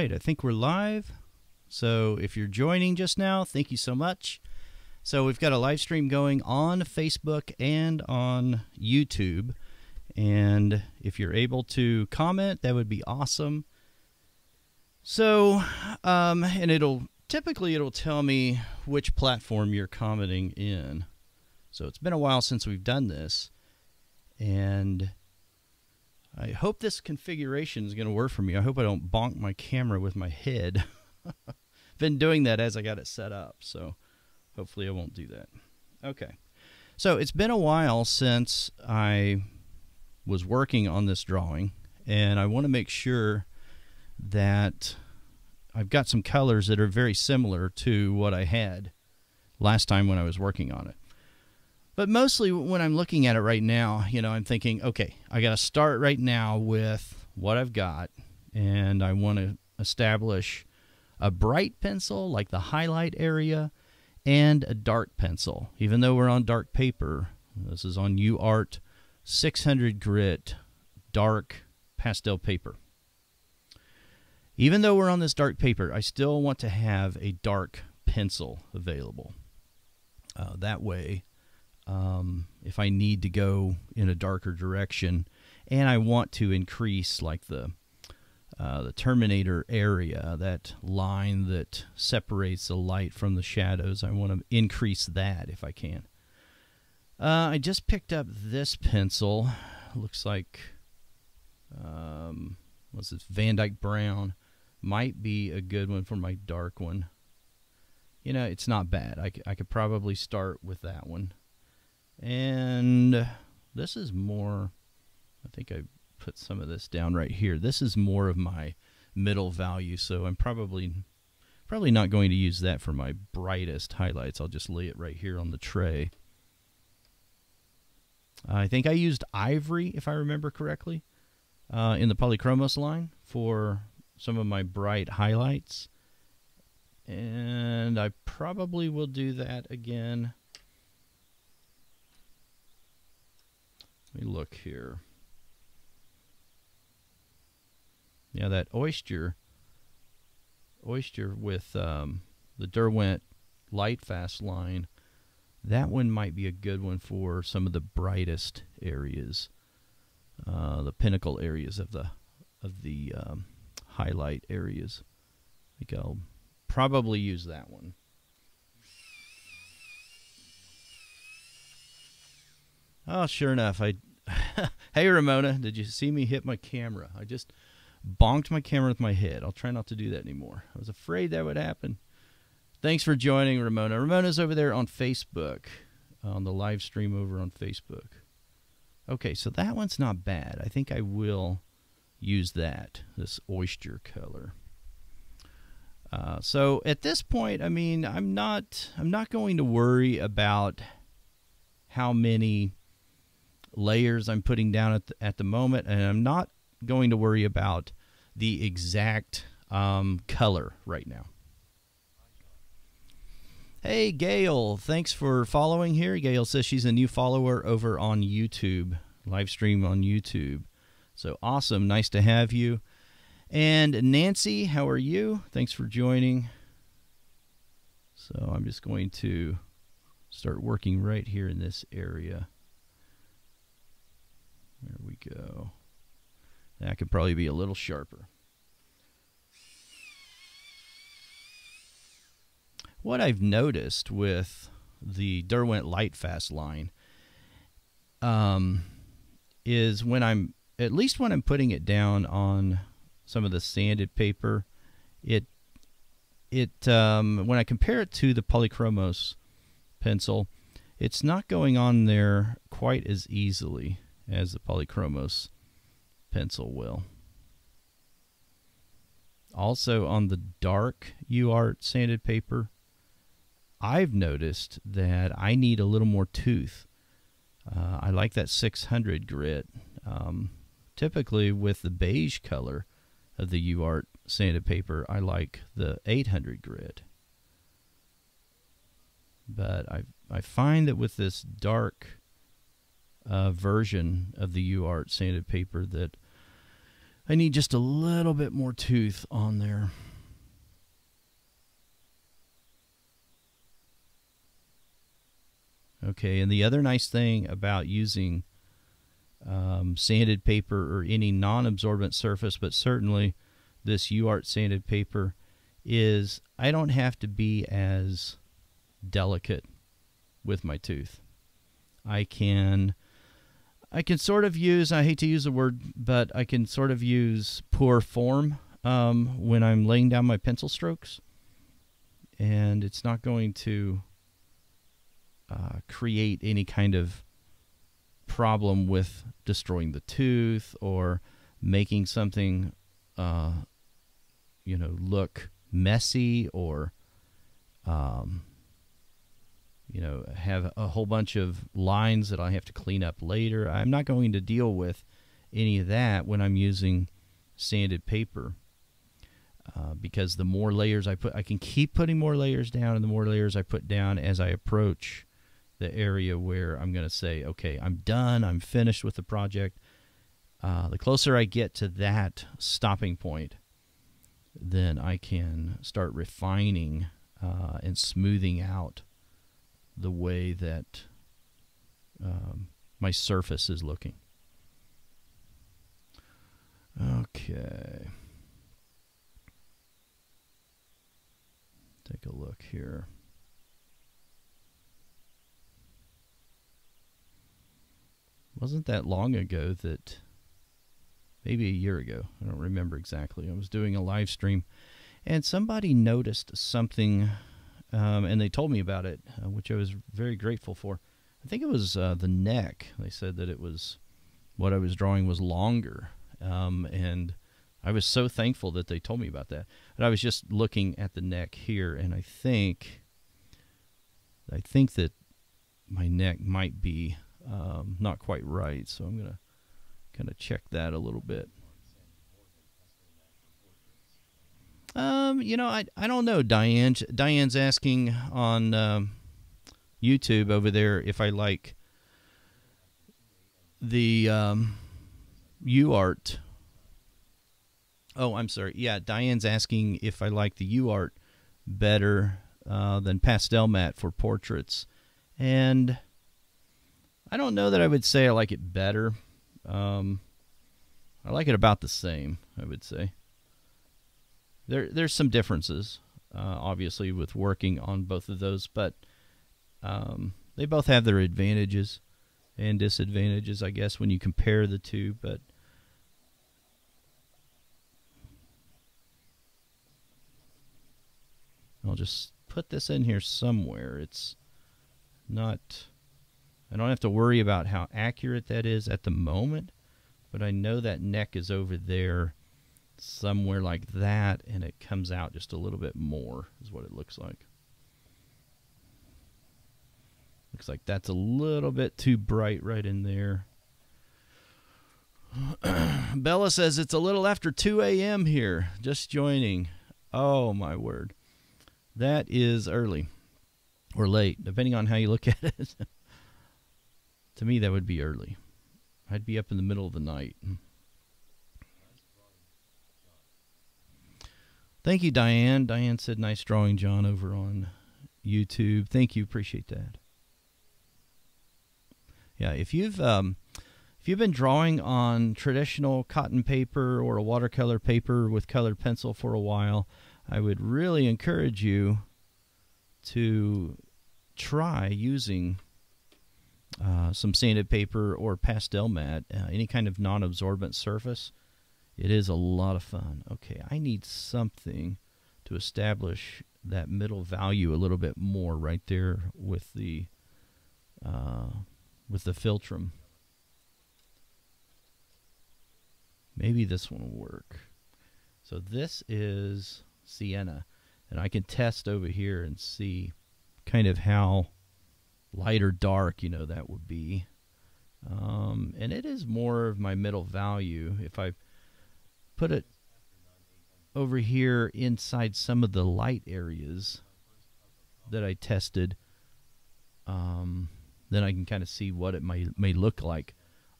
right, I think we're live. So if you're joining just now, thank you so much. So we've got a live stream going on Facebook and on YouTube. And if you're able to comment, that would be awesome. So, um, and it'll typically it'll tell me which platform you're commenting in. So it's been a while since we've done this, and I hope this configuration is going to work for me. I hope I don't bonk my camera with my head. been doing that as I got it set up, so hopefully I won't do that. Okay. So it's been a while since I was working on this drawing, and I want to make sure that I've got some colors that are very similar to what I had last time when I was working on it. But mostly when I'm looking at it right now, you know, I'm thinking, okay, I got to start right now with what I've got, and I want to establish a bright pencil like the highlight area and a dark pencil. Even though we're on dark paper, this is on UART 600 grit dark pastel paper. Even though we're on this dark paper, I still want to have a dark pencil available. Uh, that way, um, if I need to go in a darker direction and I want to increase like the uh, the terminator area, that line that separates the light from the shadows, I want to increase that if I can. Uh, I just picked up this pencil. Looks like, um, what's this? Van Dyke Brown might be a good one for my dark one. You know, it's not bad. I, I could probably start with that one. And this is more, I think I put some of this down right here. This is more of my middle value, so I'm probably probably not going to use that for my brightest highlights. I'll just lay it right here on the tray. I think I used ivory, if I remember correctly, uh, in the Polychromos line for some of my bright highlights. And I probably will do that again. Let me look here. Yeah, that oyster, oyster with um, the Derwent Lightfast line, that one might be a good one for some of the brightest areas, uh, the pinnacle areas of the of the um, highlight areas. I think I'll probably use that one. Oh, sure enough, I. hey, Ramona, did you see me hit my camera? I just bonked my camera with my head. I'll try not to do that anymore. I was afraid that would happen. Thanks for joining, Ramona. Ramona's over there on Facebook, on the live stream over on Facebook. Okay, so that one's not bad. I think I will use that, this oyster color. Uh, so at this point, I mean, I'm not, I'm not going to worry about how many layers I'm putting down at the, at the moment, and I'm not going to worry about the exact um, color right now. Hey, Gail, thanks for following here. Gail says she's a new follower over on YouTube, live stream on YouTube. So awesome. Nice to have you. And Nancy, how are you? Thanks for joining. So I'm just going to start working right here in this area. There we go. That could probably be a little sharper. What I've noticed with the Derwent Lightfast line um, is when I'm, at least when I'm putting it down on some of the sanded paper, it, it um, when I compare it to the Polychromos pencil, it's not going on there quite as easily as the Polychromos pencil will. Also on the dark UART sanded paper, I've noticed that I need a little more tooth. Uh, I like that 600 grit. Um, typically with the beige color of the UART sanded paper, I like the 800 grit. But I I find that with this dark uh, version of the UART sanded paper that I need just a little bit more tooth on there. Okay, and the other nice thing about using um, sanded paper or any non-absorbent surface, but certainly this UART sanded paper, is I don't have to be as delicate with my tooth. I can I can sort of use I hate to use the word, but I can sort of use poor form um, when I'm laying down my pencil strokes, and it's not going to uh, create any kind of problem with destroying the tooth or making something, uh, you know, look messy or, um, you know, have a whole bunch of lines that I have to clean up later. I'm not going to deal with any of that when I'm using sanded paper. Uh, because the more layers I put, I can keep putting more layers down, and the more layers I put down as I approach the area where I'm going to say, okay, I'm done, I'm finished with the project. Uh, the closer I get to that stopping point, then I can start refining uh, and smoothing out the way that um, my surface is looking. Okay. Take a look here. wasn't that long ago that maybe a year ago i don't remember exactly i was doing a live stream and somebody noticed something um, and they told me about it uh, which i was very grateful for i think it was uh, the neck they said that it was what i was drawing was longer um, and i was so thankful that they told me about that but i was just looking at the neck here and i think i think that my neck might be um, not quite right. So I'm going to kind of check that a little bit. Um, you know, I I don't know, Diane. Diane's asking on um, YouTube over there if I like the um, UART. Oh, I'm sorry. Yeah, Diane's asking if I like the UART better uh, than Pastelmat for portraits, and I don't know that I would say I like it better. Um, I like it about the same. I would say. There, there's some differences, uh, obviously, with working on both of those, but um, they both have their advantages and disadvantages, I guess, when you compare the two. But I'll just put this in here somewhere. It's not I don't have to worry about how accurate that is at the moment, but I know that neck is over there somewhere like that, and it comes out just a little bit more, is what it looks like. Looks like that's a little bit too bright right in there. Bella says it's a little after 2 a.m. here, just joining. Oh, my word. That is early or late, depending on how you look at it. To me, that would be early. I'd be up in the middle of the night. Thank you, Diane. Diane said, nice drawing, John, over on YouTube. Thank you. Appreciate that. Yeah, if you've um, if you've been drawing on traditional cotton paper or a watercolor paper with colored pencil for a while, I would really encourage you to try using uh, some sanded paper or Pastelmat, uh, any kind of non-absorbent surface, it is a lot of fun. Okay, I need something to establish that middle value a little bit more right there with the uh, with the philtrum. Maybe this one will work. So this is sienna, and I can test over here and see kind of how light or dark, you know, that would be. Um, and it is more of my middle value. If I put it over here inside some of the light areas that I tested, um, then I can kind of see what it may, may look like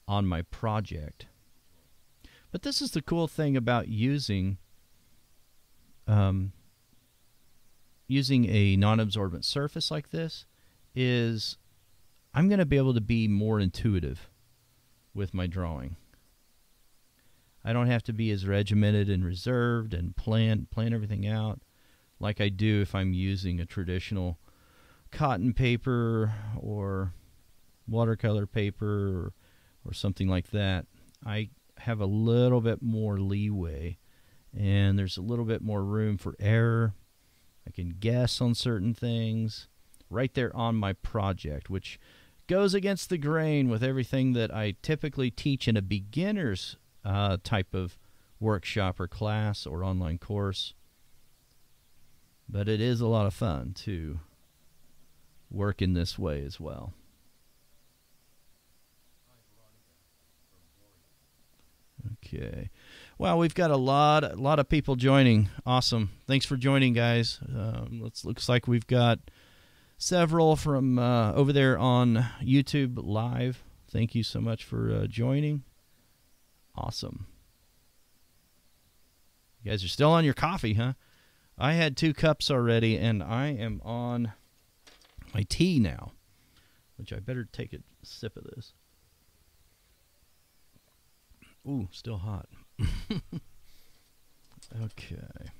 on my project. But this is the cool thing about using um, using a non-absorbent surface like this is I'm going to be able to be more intuitive with my drawing. I don't have to be as regimented and reserved and plan plan everything out like I do if I'm using a traditional cotton paper or watercolor paper or, or something like that. I have a little bit more leeway and there's a little bit more room for error. I can guess on certain things right there on my project, which goes against the grain with everything that I typically teach in a beginner's uh, type of workshop or class or online course. But it is a lot of fun to work in this way as well. Okay. Well, we've got a lot, a lot of people joining. Awesome. Thanks for joining, guys. Um, looks looks like we've got several from uh, over there on YouTube Live. Thank you so much for uh, joining. Awesome. You guys are still on your coffee, huh? I had two cups already, and I am on my tea now, which I better take a sip of this. Ooh, still hot. okay.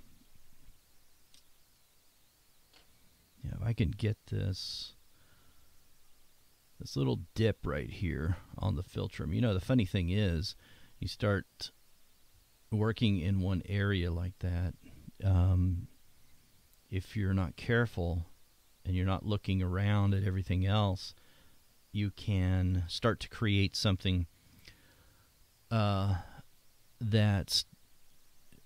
Yeah, if I can get this this little dip right here on the philtrum. You know, the funny thing is, you start working in one area like that, um, if you're not careful and you're not looking around at everything else, you can start to create something uh, that's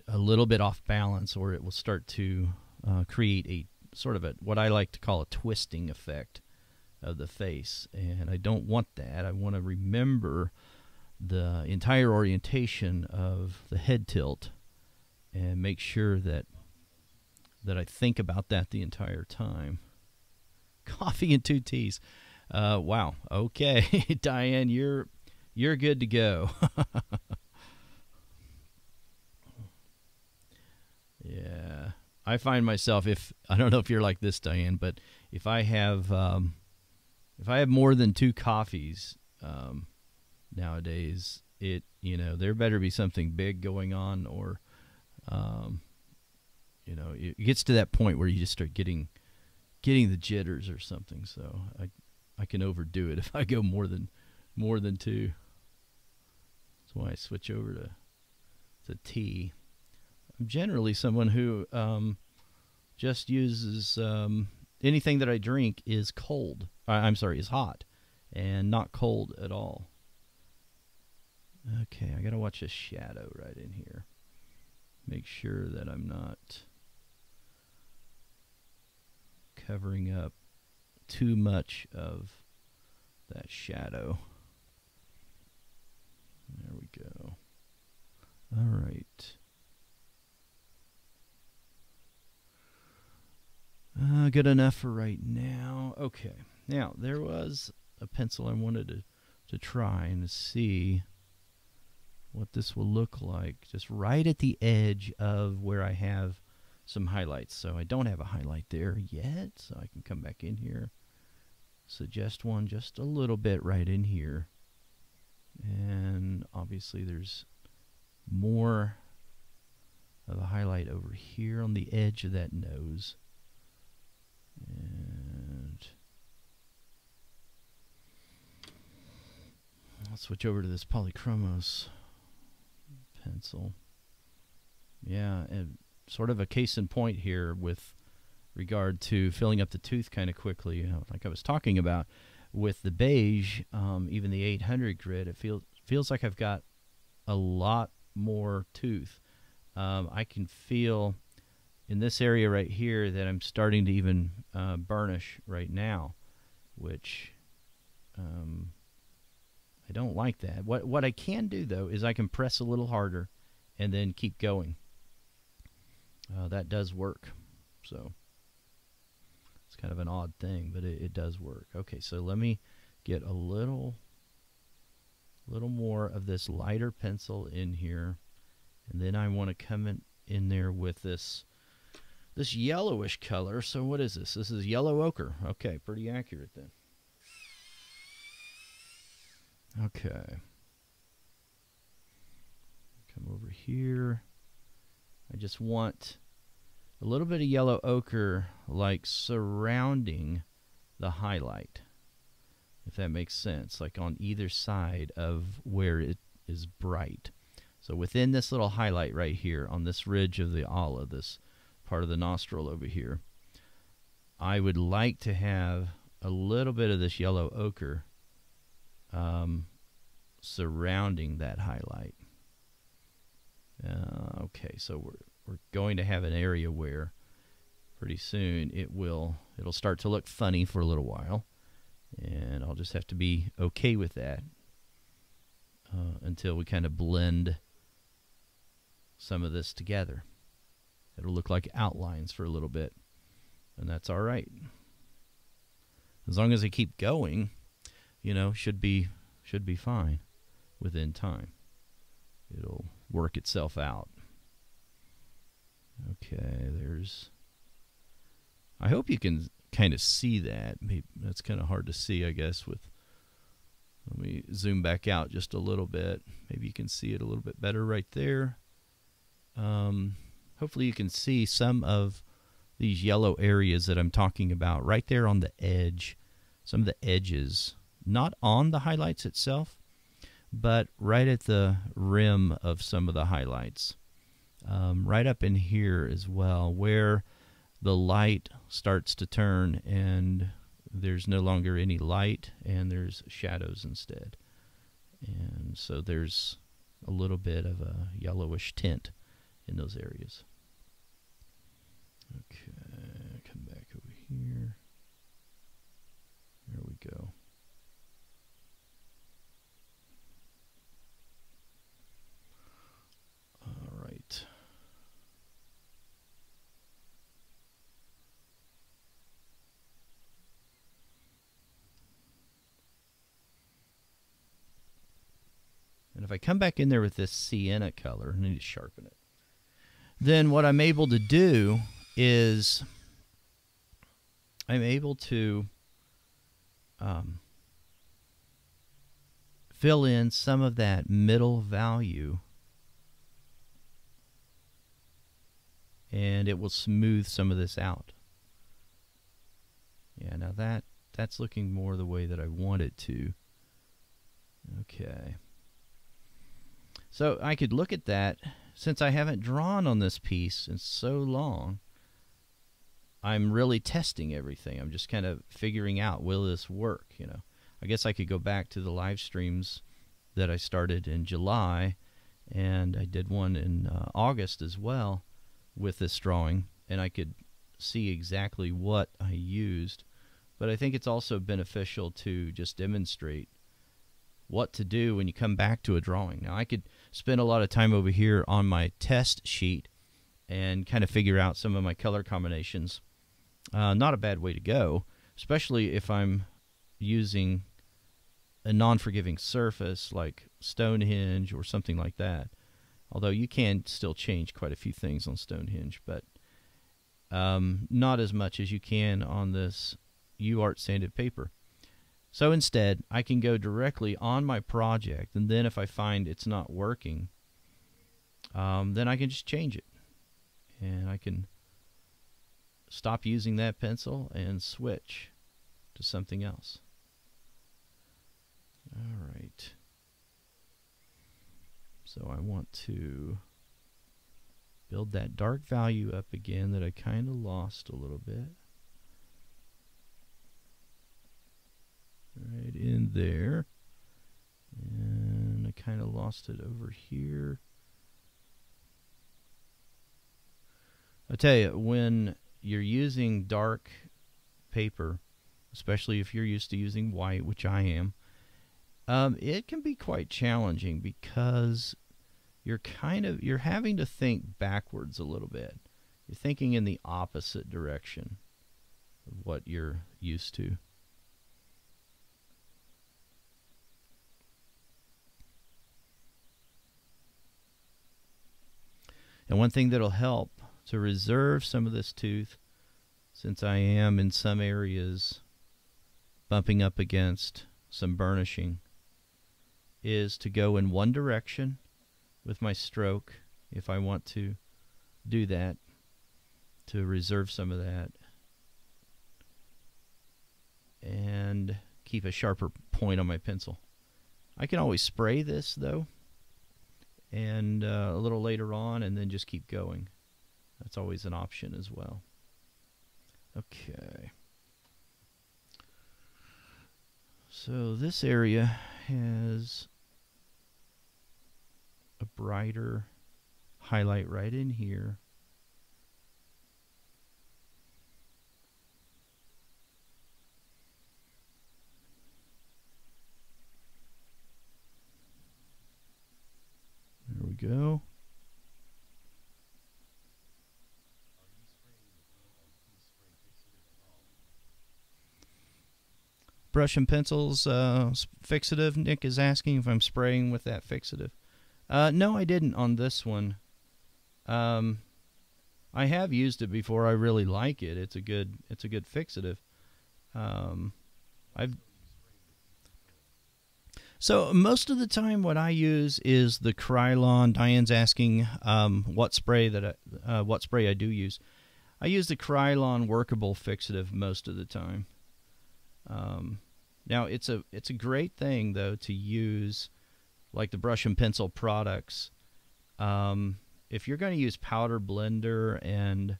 a little bit off balance, or it will start to uh, create a sort of a what I like to call a twisting effect of the face, and I don't want that. I want to remember the entire orientation of the head tilt and make sure that that I think about that the entire time. Coffee and two teas. Uh, wow. Okay, Diane, you're you're good to go. yeah, I find myself if I don't know if you're like this, Diane, but if I have um, if I have more than two coffees um, nowadays, it you know there better be something big going on, or um, you know it gets to that point where you just start getting getting the jitters or something. So I I can overdo it if I go more than more than two. That's why I switch over to to tea. I'm generally someone who um, just uses um, anything that I drink is cold. I'm sorry, is hot, and not cold at all. Okay, I gotta watch a shadow right in here. Make sure that I'm not covering up too much of that shadow. There we go. All right. Uh, good enough for right now. Okay. Now, there was a pencil I wanted to, to try and see what this will look like just right at the edge of where I have some highlights. So I don't have a highlight there yet, so I can come back in here, suggest one just a little bit right in here. And obviously there's more of a highlight over here on the edge of that nose. And I'll switch over to this polychromos pencil. Yeah, and sort of a case in point here with regard to filling up the tooth kind of quickly, you know, like I was talking about with the beige, um, even the 800 grit. It feels feels like I've got a lot more tooth. Um, I can feel in this area right here that I'm starting to even uh, burnish right now, which um, I don't like that. What what I can do though is I can press a little harder and then keep going. Uh, that does work. So it's kind of an odd thing, but it, it does work. Okay, so let me get a little little more of this lighter pencil in here. And then I want to come in, in there with this this yellowish color. So what is this? This is yellow ochre. Okay, pretty accurate then. Okay. Come over here. I just want a little bit of yellow ochre like surrounding the highlight. If that makes sense, like on either side of where it is bright. So within this little highlight right here on this ridge of the ala, this part of the nostril over here, I would like to have a little bit of this yellow ochre um, surrounding that highlight. Uh, okay, so we're we're going to have an area where pretty soon it will it'll start to look funny for a little while, and I'll just have to be okay with that uh, until we kind of blend some of this together. It'll look like outlines for a little bit, and that's all right. As long as I keep going, you know, should be should be fine within time. It'll work itself out. Okay, there's. I hope you can kind of see that. Maybe that's kind of hard to see, I guess. With let me zoom back out just a little bit. Maybe you can see it a little bit better right there. Um, hopefully, you can see some of these yellow areas that I'm talking about right there on the edge. Some of the edges, not on the highlights itself, but right at the rim of some of the highlights. Um, right up in here as well, where the light starts to turn and there's no longer any light and there's shadows instead. And so there's a little bit of a yellowish tint in those areas. Okay, come back over here. There we go. If I come back in there with this sienna color, I need to sharpen it, then what I'm able to do is I'm able to um, fill in some of that middle value and it will smooth some of this out. Yeah, now that that's looking more the way that I want it to. Okay. So I could look at that since I haven't drawn on this piece in so long. I'm really testing everything. I'm just kind of figuring out will this work, you know. I guess I could go back to the live streams that I started in July and I did one in uh, August as well with this drawing and I could see exactly what I used. But I think it's also beneficial to just demonstrate what to do when you come back to a drawing. Now, I could spend a lot of time over here on my test sheet and kind of figure out some of my color combinations. Uh, not a bad way to go, especially if I'm using a non-forgiving surface like Stonehenge or something like that. Although you can still change quite a few things on Stonehenge, but um, not as much as you can on this UART sanded paper. So instead, I can go directly on my project, and then if I find it's not working, um, then I can just change it. And I can stop using that pencil and switch to something else. All right. So I want to build that dark value up again that I kind of lost a little bit. Right in there. And I kind of lost it over here. I tell you, when you're using dark paper, especially if you're used to using white, which I am, um, it can be quite challenging because you're kind of you're having to think backwards a little bit. You're thinking in the opposite direction of what you're used to. And one thing that'll help to reserve some of this tooth, since I am in some areas bumping up against some burnishing, is to go in one direction with my stroke if I want to do that, to reserve some of that, and keep a sharper point on my pencil. I can always spray this though, and uh, a little later on, and then just keep going. That's always an option as well. Okay. So this area has a brighter highlight right in here. We go. Brush and pencils uh, fixative. Nick is asking if I'm spraying with that fixative. Uh, no, I didn't on this one. Um, I have used it before. I really like it. It's a good. It's a good fixative. Um, I've. So most of the time, what I use is the Krylon. Diane's asking um, what spray that I, uh, what spray I do use. I use the Krylon workable fixative most of the time. Um, now it's a it's a great thing though to use like the brush and pencil products. Um, if you're going to use powder blender and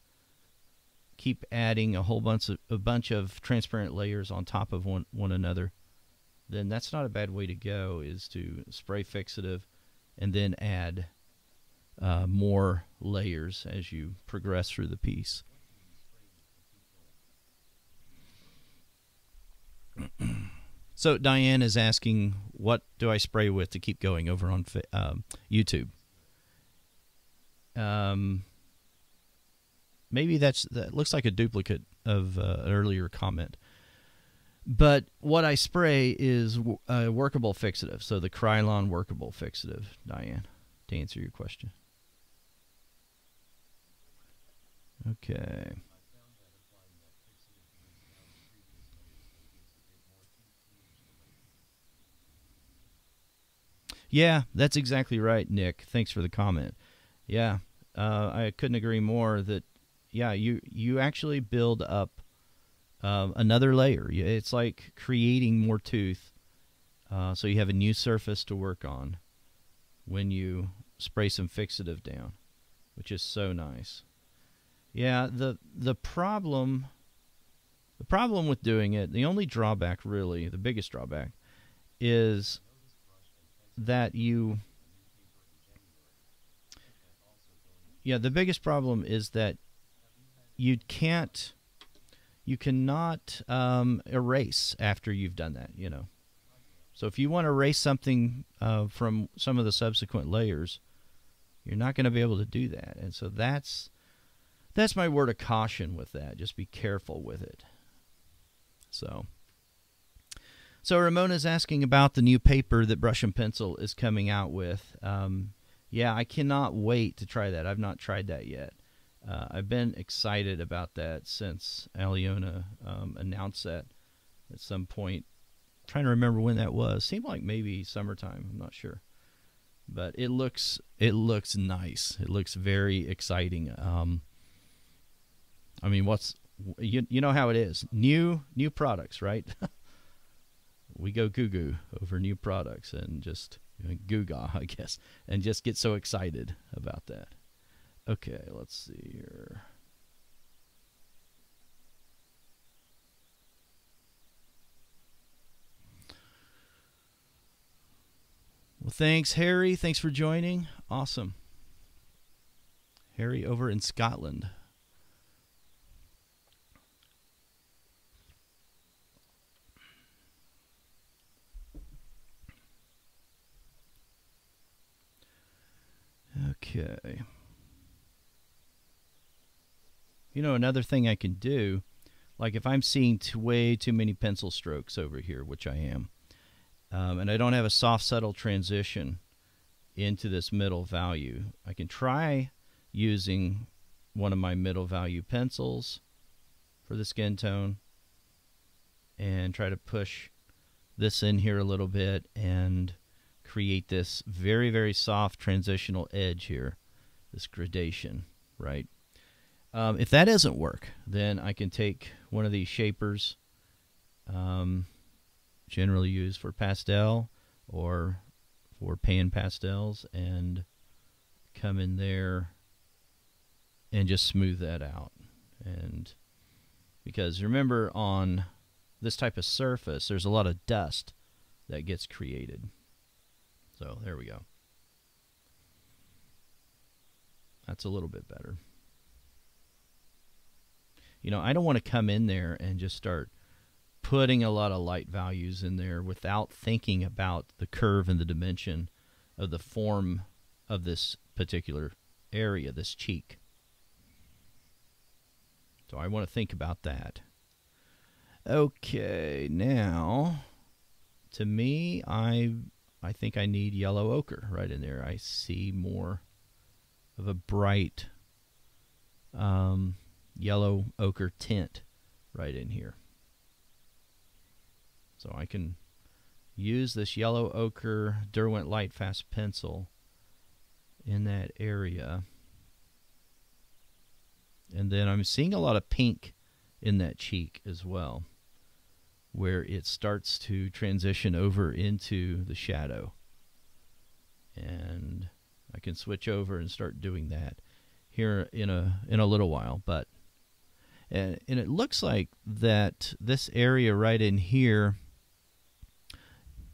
keep adding a whole bunch of a bunch of transparent layers on top of one one another, then that's not a bad way to go. Is to spray fixative and then add uh, more layers as you progress through the piece. So Diane is asking, what do I spray with to keep going over on um, YouTube? Um, maybe that's that looks like a duplicate of uh, an earlier comment. But what I spray is a workable fixative, so the Krylon workable fixative, Diane, to answer your question. Okay. Yeah, that's exactly right, Nick. Thanks for the comment. Yeah, uh, I couldn't agree more. That yeah, you you actually build up uh, another layer. It's like creating more tooth, uh, so you have a new surface to work on when you spray some fixative down, which is so nice. Yeah, the the problem the problem with doing it, the only drawback really, the biggest drawback is that you yeah the biggest problem is that you can't you cannot um, erase after you've done that you know so if you want to erase something uh, from some of the subsequent layers you're not going to be able to do that and so that's that's my word of caution with that just be careful with it so so Ramona's asking about the new paper that Brush and Pencil is coming out with. Um, yeah, I cannot wait to try that. I've not tried that yet. Uh, I've been excited about that since Alyona um, announced that at some point. I'm trying to remember when that was. Seemed like maybe summertime. I'm not sure, but it looks it looks nice. It looks very exciting. Um, I mean, what's you you know how it is. New new products, right? we go goo goo over new products and just you goo I guess, and just get so excited about that. Okay, let's see here. Well, thanks, Harry. Thanks for joining. Awesome. Harry over in Scotland. Okay. You know, another thing I can do, like if I'm seeing way too many pencil strokes over here, which I am, um, and I don't have a soft, subtle transition into this middle value, I can try using one of my middle value pencils for the skin tone and try to push this in here a little bit and create this very, very soft transitional edge here, this gradation, right? Um, if that doesn't work, then I can take one of these shapers, um, generally used for pastel or for pan pastels, and come in there and just smooth that out. And because remember, on this type of surface, there's a lot of dust that gets created. So there we go. That's a little bit better. You know, I don't want to come in there and just start putting a lot of light values in there without thinking about the curve and the dimension of the form of this particular area, this cheek. So I want to think about that. Okay, now to me, I I think I need yellow ochre right in there. I see more of a bright um, yellow ochre tint right in here. So I can use this yellow ochre Derwent Lightfast pencil in that area. And then I'm seeing a lot of pink in that cheek as well, where it starts to transition over into the shadow. And I can switch over and start doing that here in a in a little while, but and, and it looks like that this area right in here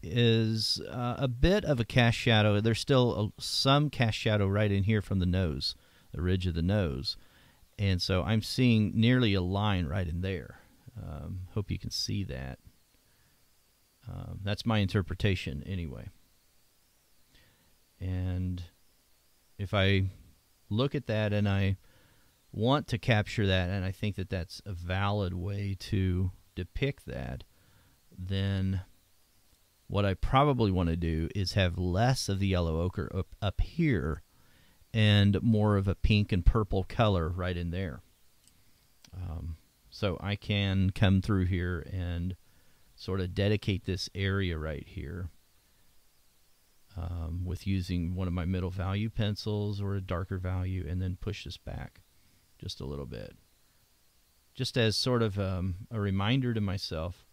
is uh, a bit of a cast shadow. There's still a, some cast shadow right in here from the nose, the ridge of the nose. And so I'm seeing nearly a line right in there. Um, hope you can see that. Um, that's my interpretation anyway. And if I look at that and I want to capture that, and I think that that's a valid way to depict that, then what I probably want to do is have less of the yellow ochre up, up here and more of a pink and purple color right in there. Um, so I can come through here and sort of dedicate this area right here um, with using one of my middle value pencils or a darker value and then push this back just a little bit. Just as sort of um, a reminder to myself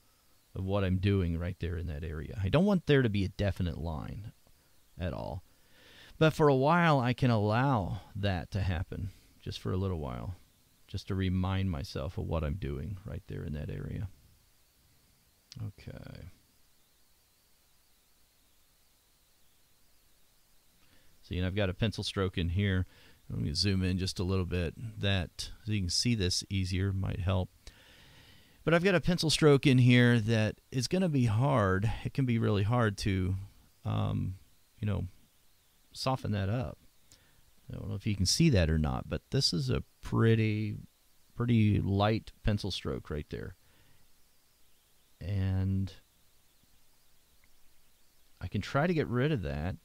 of what I'm doing right there in that area. I don't want there to be a definite line at all. But for a while, I can allow that to happen just for a little while, just to remind myself of what I'm doing right there in that area. Okay. See, and I've got a pencil stroke in here. Let me zoom in just a little bit. That so you can see this easier might help. But I've got a pencil stroke in here that is going to be hard. It can be really hard to, um, you know, soften that up. I don't know if you can see that or not, but this is a pretty, pretty light pencil stroke right there. And I can try to get rid of that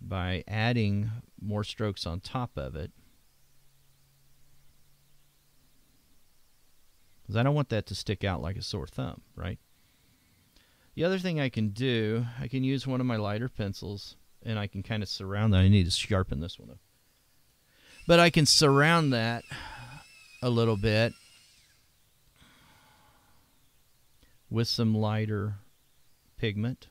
by adding more strokes on top of it. because I don't want that to stick out like a sore thumb, right? The other thing I can do, I can use one of my lighter pencils and I can kind of surround that. I need to sharpen this one up. But I can surround that a little bit with some lighter pigment.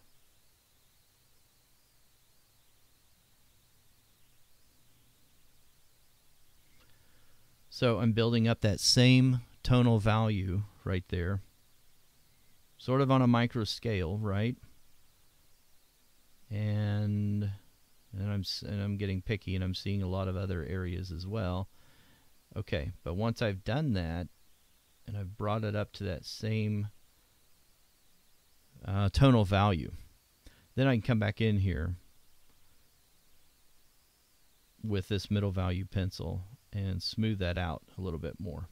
So I'm building up that same tonal value right there. Sort of on a micro scale, right? And and I'm and I'm getting picky and I'm seeing a lot of other areas as well. Okay, but once I've done that and I've brought it up to that same uh, tonal value, then I can come back in here with this middle value pencil and smooth that out a little bit more.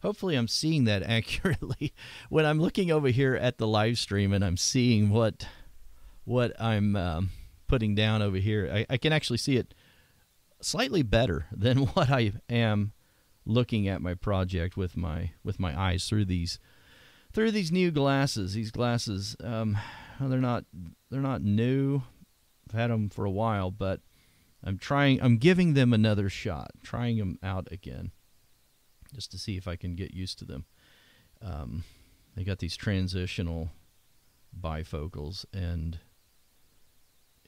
hopefully I'm seeing that accurately when I'm looking over here at the live stream and I'm seeing what what I'm um, putting down over here, I, I can actually see it slightly better than what I am looking at my project with my with my eyes through these through these new glasses. These glasses, um, they're not they're not new. Had them for a while, but I'm trying. I'm giving them another shot, trying them out again, just to see if I can get used to them. Um, they got these transitional bifocals, and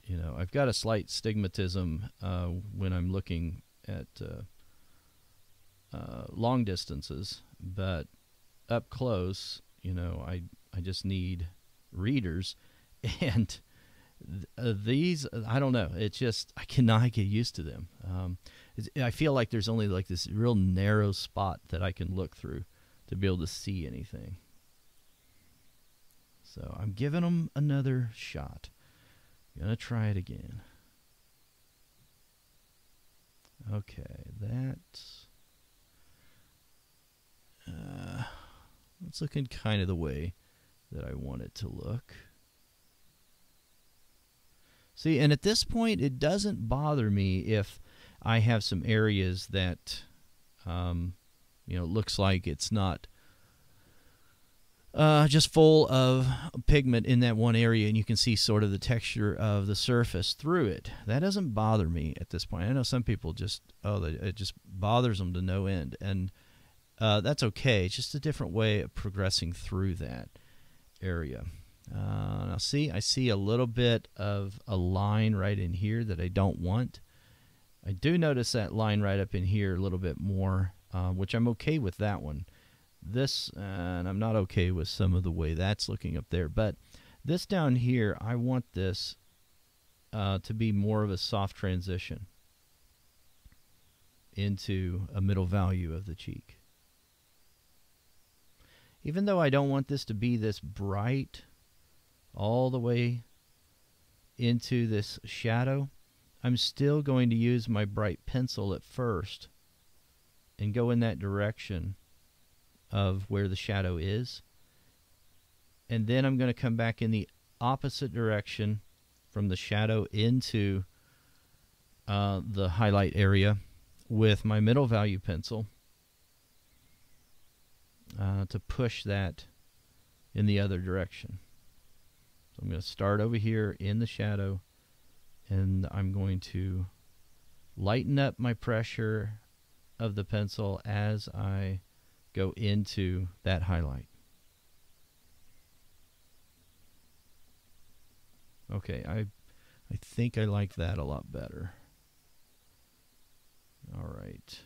you know I've got a slight stigmatism uh, when I'm looking at uh, uh, long distances, but up close, you know, I I just need readers, and uh, these I don't know. It's just I cannot get used to them. Um, I feel like there's only like this real narrow spot that I can look through to be able to see anything. So I'm giving them another shot. Gonna try it again. Okay, that's uh, it's looking kind of the way that I want it to look. See, and at this point, it doesn't bother me if I have some areas that, um, you know, looks like it's not uh, just full of pigment in that one area, and you can see sort of the texture of the surface through it. That doesn't bother me at this point. I know some people just, oh, it just bothers them to no end, and uh, that's okay. It's just a different way of progressing through that area. Uh, now, see, I see a little bit of a line right in here that I don't want. I do notice that line right up in here a little bit more, uh, which I'm okay with that one. This, and I'm not okay with some of the way that's looking up there, but this down here, I want this uh, to be more of a soft transition into a middle value of the cheek even though I don't want this to be this bright all the way into this shadow, I'm still going to use my bright pencil at first and go in that direction of where the shadow is. And then I'm going to come back in the opposite direction from the shadow into uh, the highlight area with my middle value pencil uh, to push that in the other direction. I'm going to start over here in the shadow and I'm going to lighten up my pressure of the pencil as I go into that highlight. Okay, I I think I like that a lot better. All right.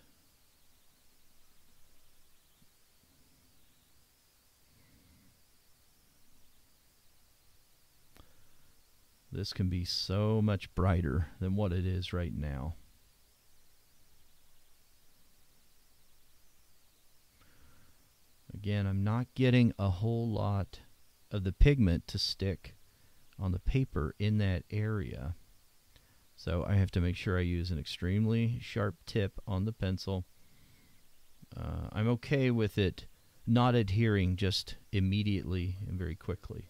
This can be so much brighter than what it is right now. Again, I'm not getting a whole lot of the pigment to stick on the paper in that area. So I have to make sure I use an extremely sharp tip on the pencil. Uh, I'm okay with it not adhering just immediately and very quickly.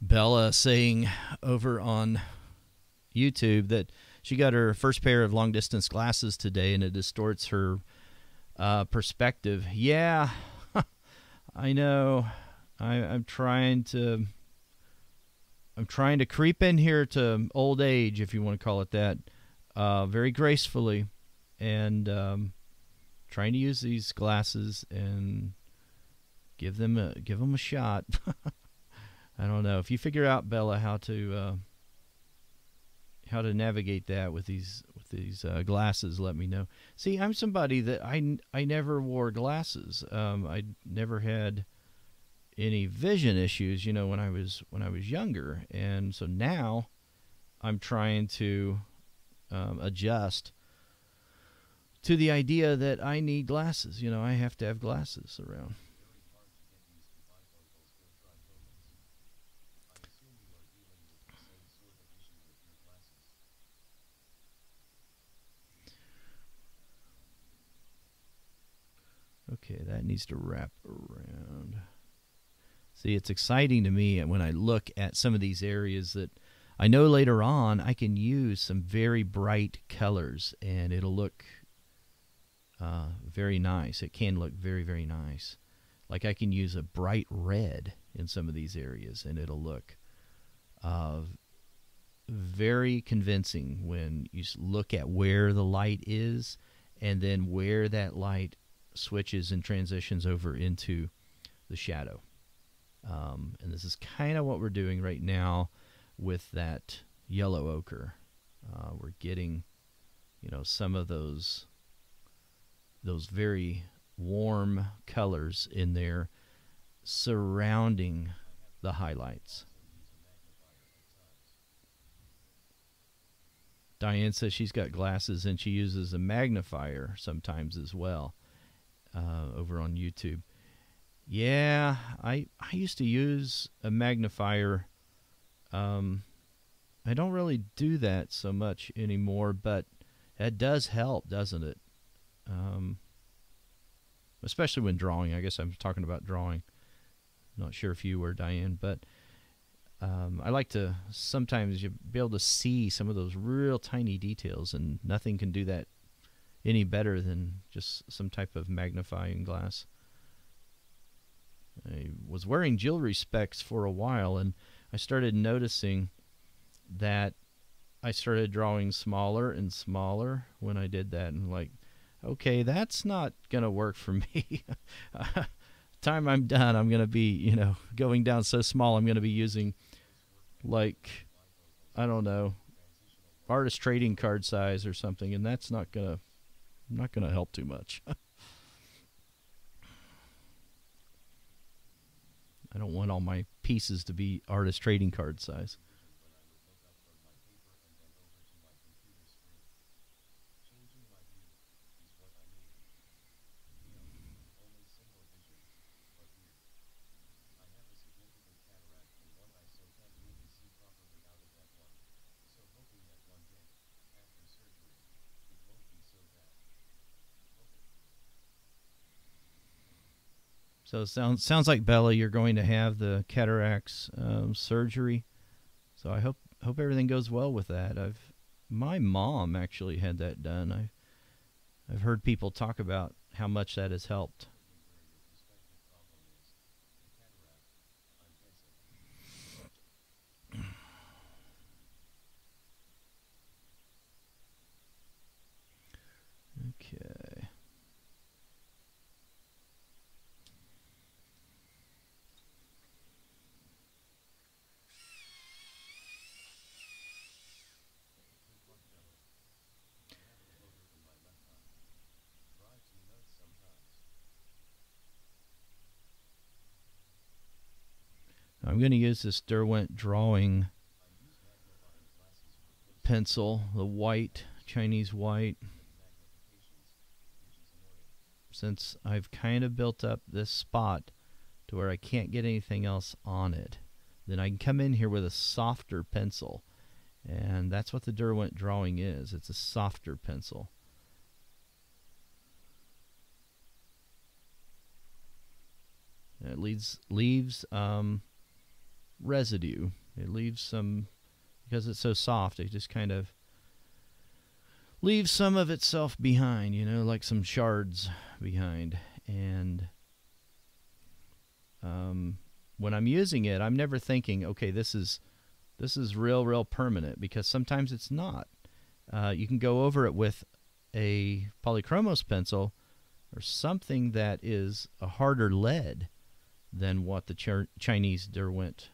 Bella saying over on YouTube that she got her first pair of long distance glasses today and it distorts her uh, perspective. Yeah, I know. I, I'm trying to. I'm trying to creep in here to old age, if you want to call it that, uh, very gracefully, and um, trying to use these glasses and give them a give them a shot. I don't know if you figure out Bella how to uh, how to navigate that with these with these uh, glasses. Let me know. See, I'm somebody that I I never wore glasses. Um, I never had any vision issues. You know, when I was when I was younger, and so now I'm trying to um, adjust to the idea that I need glasses. You know, I have to have glasses around. Okay, that needs to wrap around. See, it's exciting to me when I look at some of these areas that I know later on I can use some very bright colors and it'll look uh, very nice. It can look very, very nice. Like I can use a bright red in some of these areas and it'll look uh, very convincing when you look at where the light is and then where that light switches and transitions over into the shadow. Um, and this is kind of what we're doing right now with that yellow ochre. Uh, we're getting, you know, some of those those very warm colors in there surrounding the highlights. Diane says she's got glasses and she uses a magnifier sometimes as well uh, over on YouTube. Yeah, I I used to use a magnifier. Um, I don't really do that so much anymore, but it does help, doesn't it? Um, especially when drawing. I guess I'm talking about drawing. Not sure if you were Diane, but um, I like to sometimes you be able to see some of those real tiny details, and nothing can do that any better than just some type of magnifying glass. I was wearing jewelry specs for a while, and I started noticing that I started drawing smaller and smaller when I did that, and like, okay, that's not gonna work for me. Time I'm done, I'm gonna be, you know, going down so small. I'm gonna be using like I don't know, artist trading card size or something, and that's not gonna not gonna help too much. I don't want all my pieces to be artist trading card size. So sounds sounds like Bella, you're going to have the cataracts um, surgery. So I hope hope everything goes well with that. I've my mom actually had that done. I I've heard people talk about how much that has helped. Okay. I'm going to use this Derwent drawing pencil, the white, Chinese white. Since I've kind of built up this spot to where I can't get anything else on it, then I can come in here with a softer pencil. And that's what the Derwent drawing is. It's a softer pencil. It leads, leaves um, residue. It leaves some because it's so soft. It just kind of leaves some of itself behind, you know, like some shards behind. And um, when I'm using it, I'm never thinking, okay, this is this is real, real permanent because sometimes it's not. Uh, you can go over it with a polychromos pencil or something that is a harder lead than what the Ch- Chinese Derwent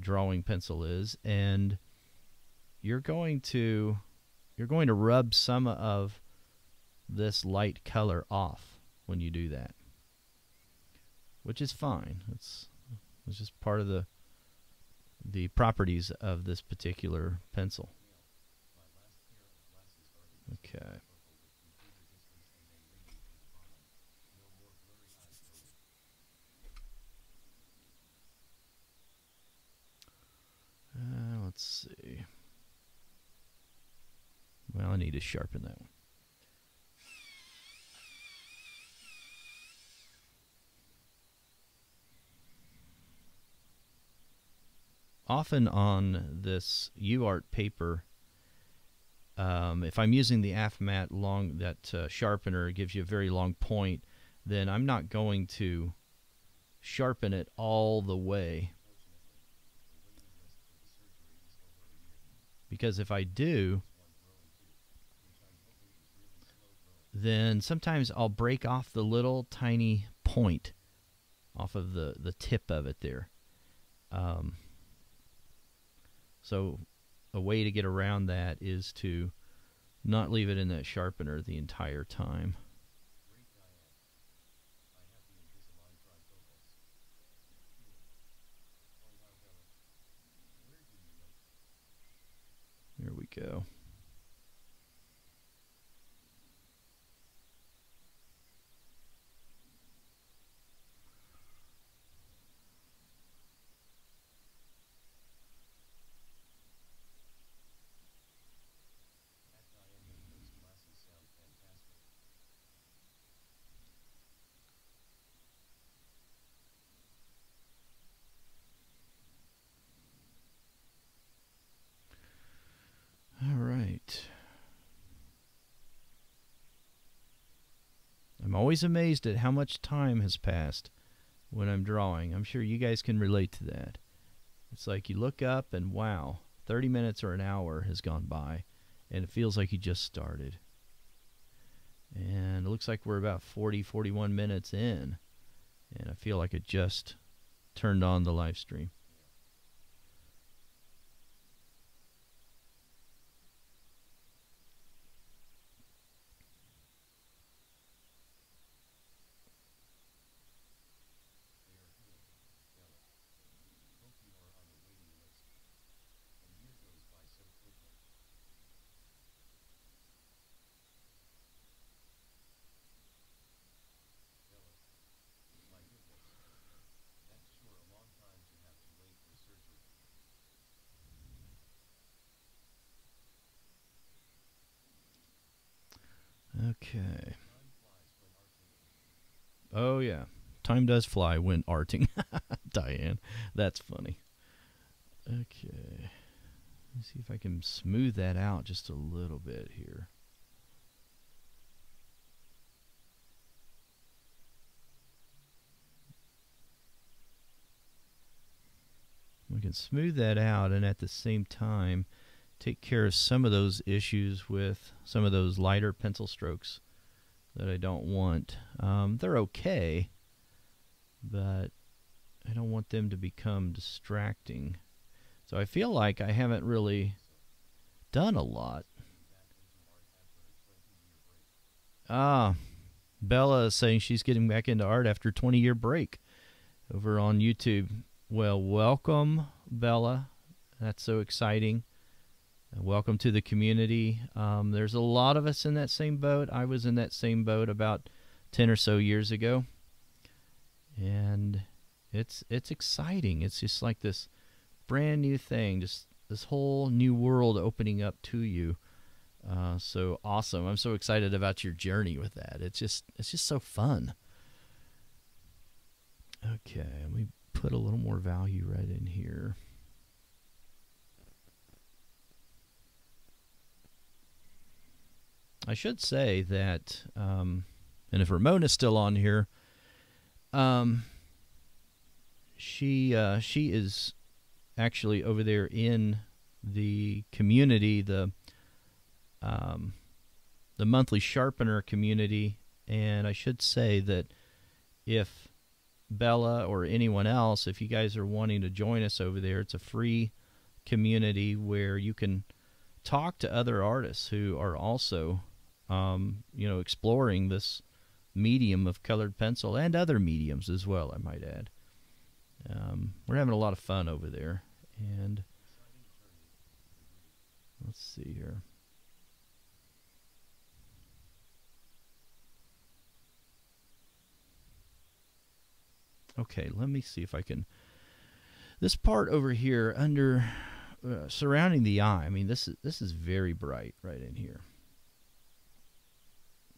drawing pencil is, and you're going to you're going to rub some of this light color off when you do that, which is fine. It's it's just part of the the properties of this particular pencil. Okay. Uh, let's see. Well, I need to sharpen that one. often on this UART paper, um, if I'm using the AFMAT long, that uh, sharpener gives you a very long point, then I'm not going to sharpen it all the way. Because if I do, then sometimes I'll break off the little tiny point off of the, the tip of it there. Um, so a way to get around that is to not leave it in that sharpener the entire time. There we go. All right. I'm always amazed at how much time has passed when I'm drawing. I'm sure you guys can relate to that. It's like you look up and wow, 30 minutes or an hour has gone by and it feels like you just started. And it looks like we're about 40, 41 minutes in and I feel like it just turned on the live stream. Okay. Oh yeah, time does fly when arting. Diane, that's funny. Okay. Let's see if I can smooth that out just a little bit here. We can smooth that out and at the same time take care of some of those issues with some of those lighter pencil strokes that I don't want. Um, they're okay, but I don't want them to become distracting. So I feel like I haven't really done a lot. Ah, Bella is saying she's getting back into art after a 20 year break over on YouTube. Well, welcome, Bella. That's so exciting. Welcome to the community. Um, there's a lot of us in that same boat. I was in that same boat about 10 or so years ago. And it's it's exciting. It's just like this brand new thing, just this whole new world opening up to you. Uh, so awesome! I'm so excited about your journey with that. It's just it's just so fun. Okay, let me put a little more value right in here. I should say that, um, and if Ramona's still on here, um, she uh, she is actually over there in the community, the um, the monthly sharpener community, and I should say that if Bella or anyone else, if you guys are wanting to join us over there, it's a free community where you can talk to other artists who are also um, you know, exploring this medium of colored pencil and other mediums as well, I might add. Um, we're having a lot of fun over there. And let's see here. Okay, let me see if I can. This part over here under uh, surrounding the eye. I mean, this is this is very bright right in here.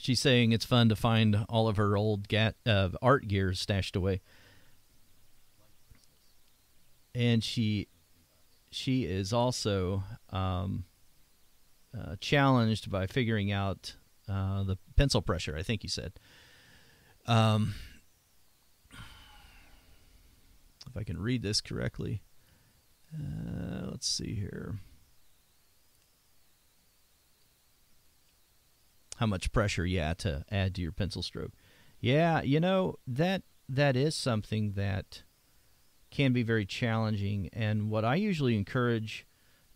She's saying it's fun to find all of her old uh, art gear stashed away, and she she is also um, uh, challenged by figuring out uh, the pencil pressure. I think you said. Um, if I can read this correctly, uh, let's see here. How much pressure yeah to add to your pencil stroke. Yeah you know that that is something that can be very challenging. And what i usually encourage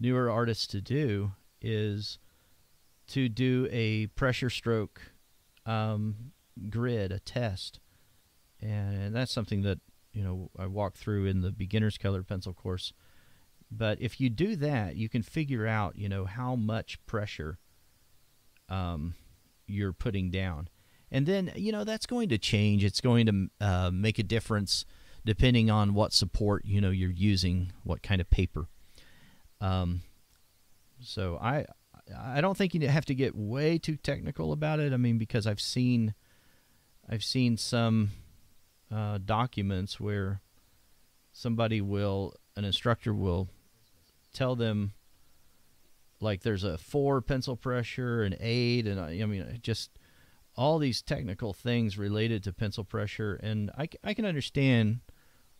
newer artists to do is to do a pressure stroke um, grid a test. And that's something that you know i walk through in the beginner's colored pencil course. But if you do that you can figure out you know how much pressure um, you're putting down. And then, you know, that's going to change. It's going to uh, make a difference depending on what support, you know, you're using, what kind of paper. Um, so I I don't think you have to get way too technical about it. I mean, because I've seen I've seen some uh, documents where somebody will an instructor will tell them like there's a four pencil pressure, an eight, and I, I mean just all these technical things related to pencil pressure, and I, I can understand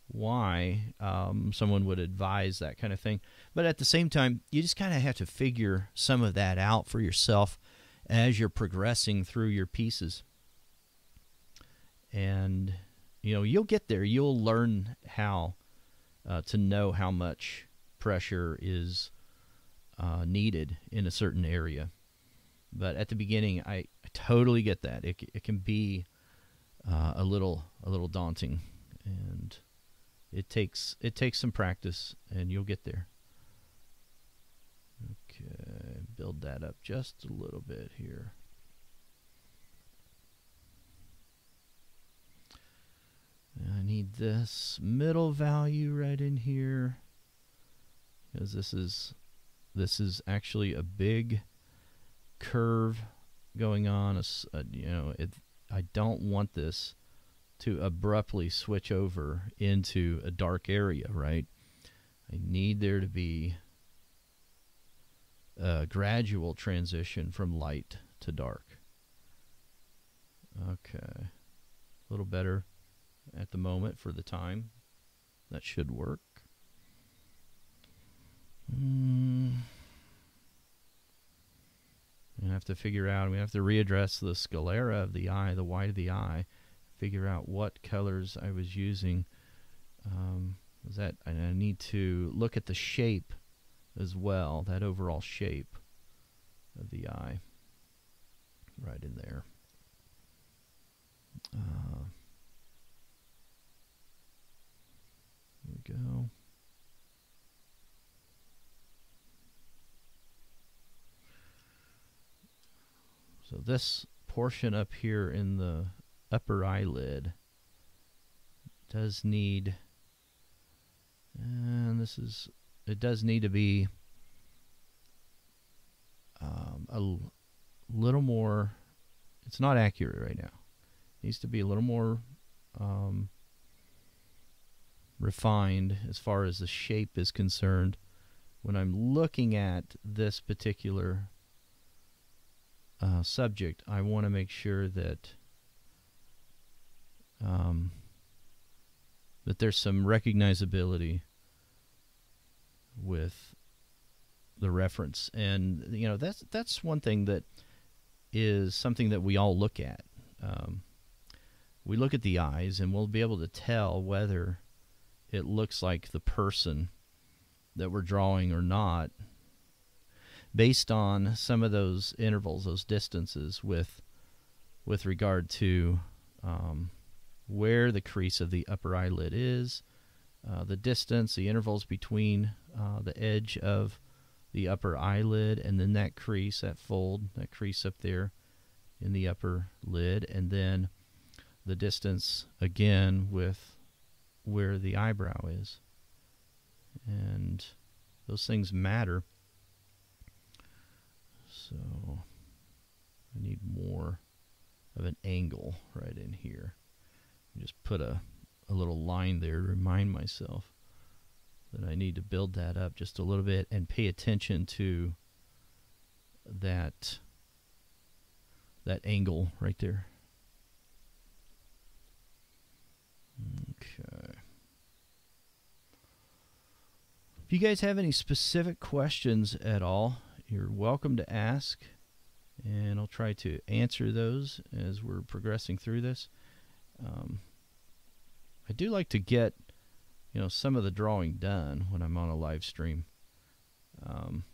why um, someone would advise that kind of thing. But at the same time, you just kind of have to figure some of that out for yourself as you're progressing through your pieces. And, you know, you'll get there. You'll learn how uh, to know how much pressure is uh, needed in a certain area. But at the beginning, I, I totally get that. It, it can be uh, a little a little daunting, and it takes it takes some practice, and you'll get there. Okay, build that up just a little bit here. I need this middle value right in here because this is this is actually a big curve going on. A, a, you know, it, I don't want this to abruptly switch over into a dark area, right? I need there to be a gradual transition from light to dark. Okay. A little better at the moment for the time. That should work. Mm. We have to figure out, we have to readdress the sclera of the eye, the white of the eye, figure out what colors I was using. Um, is that I need to look at the shape as well, that overall shape of the eye right in there. Uh, there we go. This portion up here in the upper eyelid does need, and this is, it does need to be um, a little more, it's not accurate right now. It needs to be a little more um, refined as far as the shape is concerned when I'm looking at this particular uh, subject, I want to make sure that um, that there's some recognizability with the reference, and you know that's that's one thing that is something that we all look at. Um, we look at the eyes, and we'll be able to tell whether it looks like the person that we're drawing or not based on some of those intervals, those distances with with regard to um, where the crease of the upper eyelid is, uh, the distance, the intervals between uh, the edge of the upper eyelid and then that crease, that fold, that crease up there in the upper lid, and then the distance again with where the eyebrow is. And those things matter So I need more of an angle right in here. Just put a, a little line there to remind myself that I need to build that up just a little bit and pay attention to that that angle right there. Okay. If you guys have any specific questions at all, you're welcome to ask, and I'll try to answer those as we're progressing through this. Um, I do like to get, you know, some of the drawing done when I'm on a live stream, um,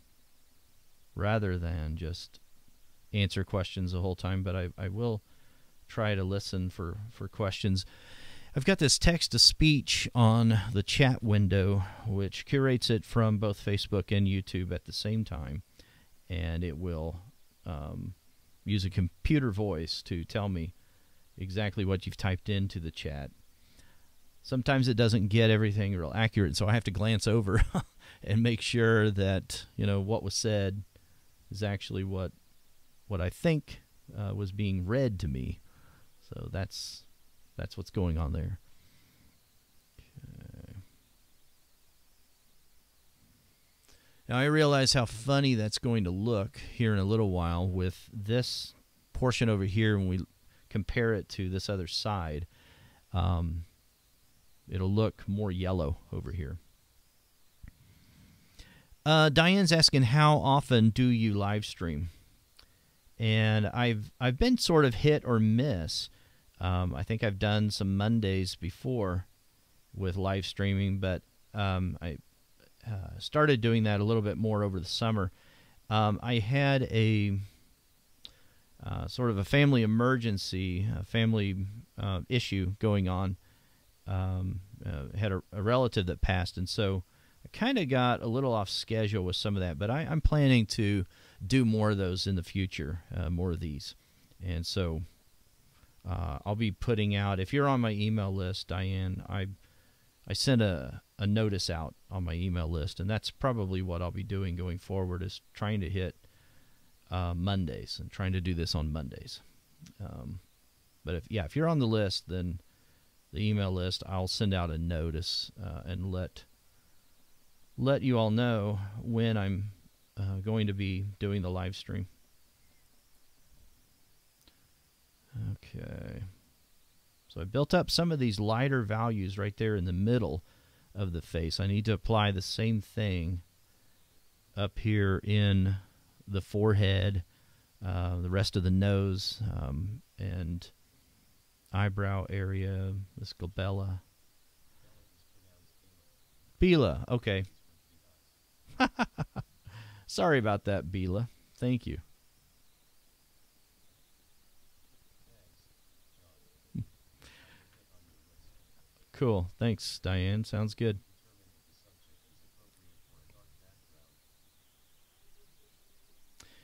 rather than just answer questions the whole time. But I, I will try to listen for for questions. I've got this text to speech on the chat window, which curates it from both Facebook and YouTube at the same time, and it will um, use a computer voice to tell me exactly what you've typed into the chat. Sometimes it doesn't get everything real accurate, so I have to glance over and make sure that you know what was said is actually what what I think uh, was being read to me. So that's that's what's going on there. Now I realize how funny that's going to look here in a little while with this portion over here when we compare it to this other side. Um, it'll look more yellow over here. Uh, Diane's asking how often do you live stream? And I've I've been sort of hit or miss. Um, I think I've done some Mondays before with live streaming, but um, I uh, started doing that a little bit more over the summer. Um, I had a uh, sort of a family emergency, a family uh, issue going on. Um, uh, had a, a, relative that passed, and so I kind of got a little off schedule with some of that. But I, am planning to do more of those in the future, uh, more of these, and so uh, I'll be putting out. If you're on my email list, Diane, I I sent a a notice out on my email list, and that's probably what I'll be doing going forward. Is trying to hit uh, Mondays and trying to do this on Mondays. Um, but if yeah, if you're on the list, then the email list, I'll send out a notice uh, and let let you all know when I'm uh, going to be doing the live stream. Okay. So I built up some of these lighter values right there in the middle of the face. I need to apply the same thing up here in the forehead, uh, the rest of the nose, um, and eyebrow area, this glabella. Bila, okay. Sorry about that, Bila. Thank you. Cool. Thanks, Diane. Sounds good.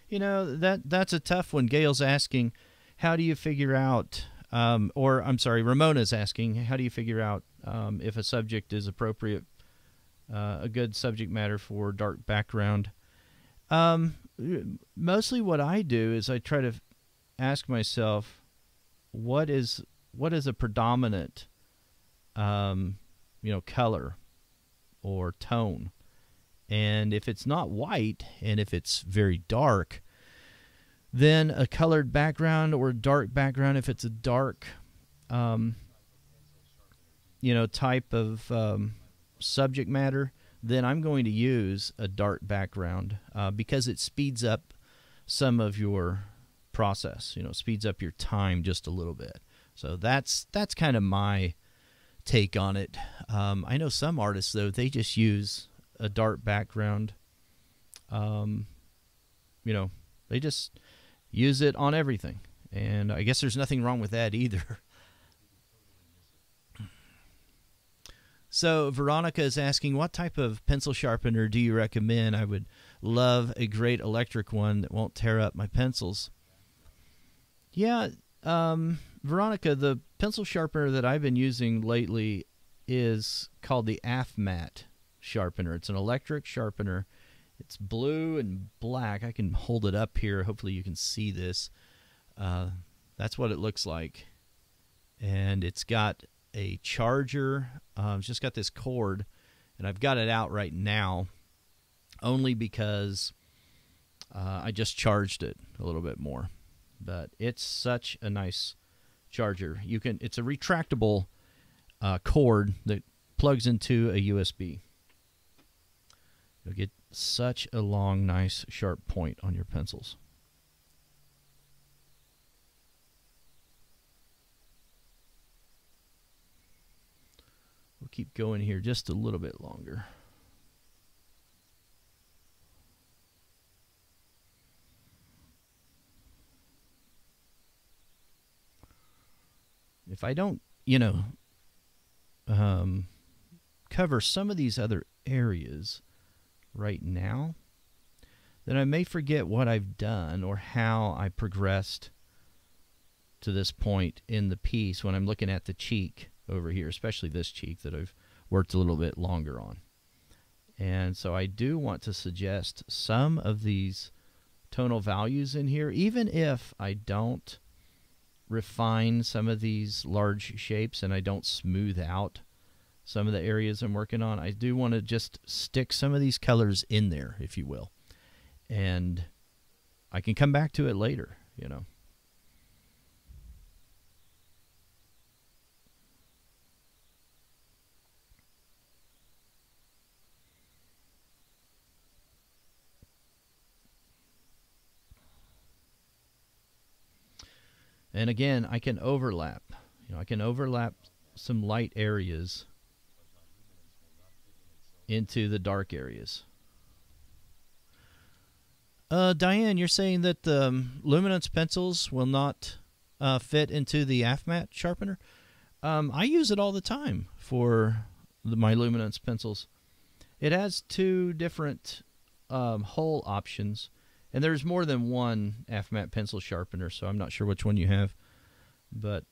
You know that that's a tough one. Gail's asking, how do you figure out, um, or I'm sorry, Ramona's asking, how do you figure out um, if a subject is appropriate, uh, a good subject matter for dark background? Um, mostly, what I do is I try to ask myself, what is what is a predominant um, you know, color or tone. And if it's not white and if it's very dark, then a colored background or a dark background, if it's a dark, um, you know, type of um, subject matter, then I'm going to use a dark background uh, because it speeds up some of your process. You know, speeds up your time just a little bit. So that's that's kind of my take on it. Um, I know some artists though they just use a dark background. Um, you know, they just use it on everything, and I guess there's nothing wrong with that either. So Veronica is asking, what type of pencil sharpener do you recommend? I would love a great electric one that won't tear up my pencils. Yeah, um, Veronica, the pencil sharpener that I've been using lately is called the AFMAT sharpener. It's an electric sharpener, It's blue and black. I can hold it up here. Hopefully, you can see this. Uh, that's what it looks like. And it's got a charger. Uh, it's just got this cord, and I've got it out right now only because uh, I just charged it a little bit more. But it's such a nice charger. You can. It's a retractable uh, cord that plugs into a USB. You'll get such a long, nice, sharp point on your pencils. We'll keep going here just a little bit longer. If I don't, you know, um, cover some of these other areas right now, then I may forget what I've done or how I progressed to this point in the piece when I'm looking at the cheek over here, especially this cheek that I've worked a little bit longer on. And so I do want to suggest some of these tonal values in here, even if I don't refine some of these large shapes and I don't smooth out some of the areas I'm working on. I do want to just stick some of these colors in there, if you will. And I can come back to it later, you know. And again, I can overlap. You know, I can overlap some light areas into the dark areas. Uh, Diane, you're saying that the um, luminance pencils will not uh, fit into the AFMAT sharpener. Um, I use it all the time for the, my luminance pencils. It has two different um, hole options. And there's more than one AFMAT pencil sharpener, so I'm not sure which one you have. But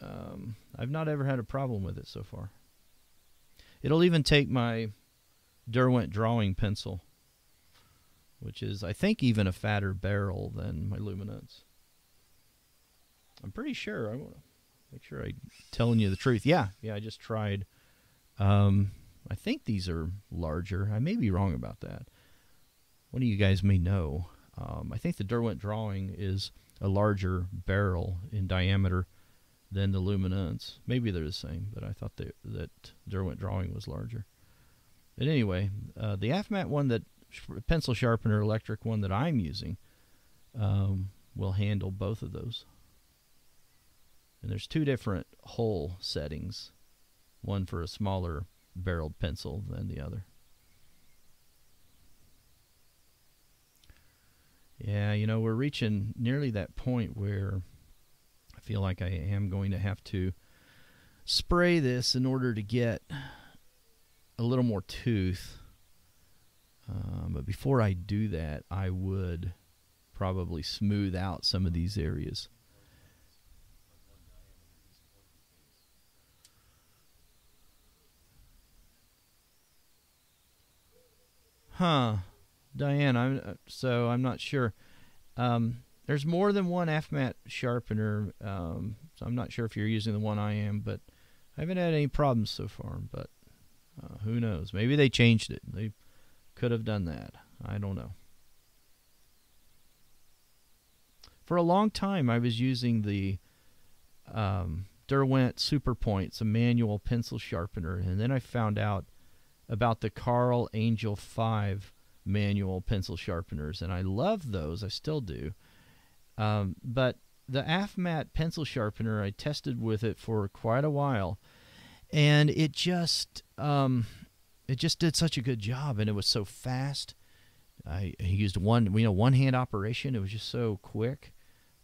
um, I've not ever had a problem with it so far. It'll even take my Derwent drawing pencil, which is, I think, even a fatter barrel than my Luminance. I'm pretty sure. I want to make sure I'm telling you the truth. Yeah, yeah, I just tried. Um, I think these are larger. I may be wrong about that one of you guys may know. Um, I think the Derwent drawing is a larger barrel in diameter than the Luminance. Maybe they're the same, but I thought they, that Derwent drawing was larger. But anyway, uh, the AFMAT one that pencil sharpener electric one that I'm using um, will handle both of those. And there's two different hole settings, one for a smaller barreled pencil than the other. Yeah, you know, we're reaching nearly that point where I feel like I am going to have to spray this in order to get a little more tooth. Um, but before I do that, I would probably smooth out some of these areas. Huh. Diane, I'm uh, so I'm not sure. Um, there's more than one AFMAT sharpener, um, so I'm not sure if you're using the one I am, but I haven't had any problems so far. But uh, who knows? Maybe they changed it. They could have done that. I don't know. For a long time, I was using the um, Derwent Super Points, a manual pencil sharpener, and then I found out about the Carl Angel 5 manual pencil sharpeners, and I love those. I still do. Um, but the AFMAT pencil sharpener, I tested with it for quite a while, and it just um, it just did such a good job, and it was so fast. I, used one, you know, one hand operation. It was just so quick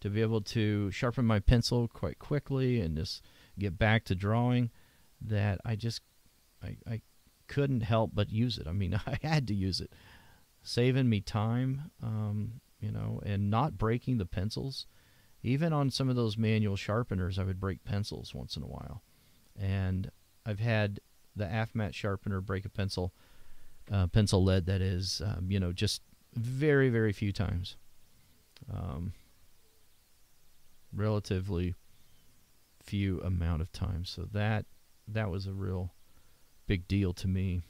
to be able to sharpen my pencil quite quickly and just get back to drawing that I just I, I couldn't help but use it. I mean, I had to use it saving me time, um, you know, and not breaking the pencils. Even on some of those manual sharpeners, I would break pencils once in a while. And I've had the AFMAT sharpener break a pencil uh, pencil lead that is, um, you know, just very, very few times. Um, relatively few amount of time. So that that was a real big deal to me.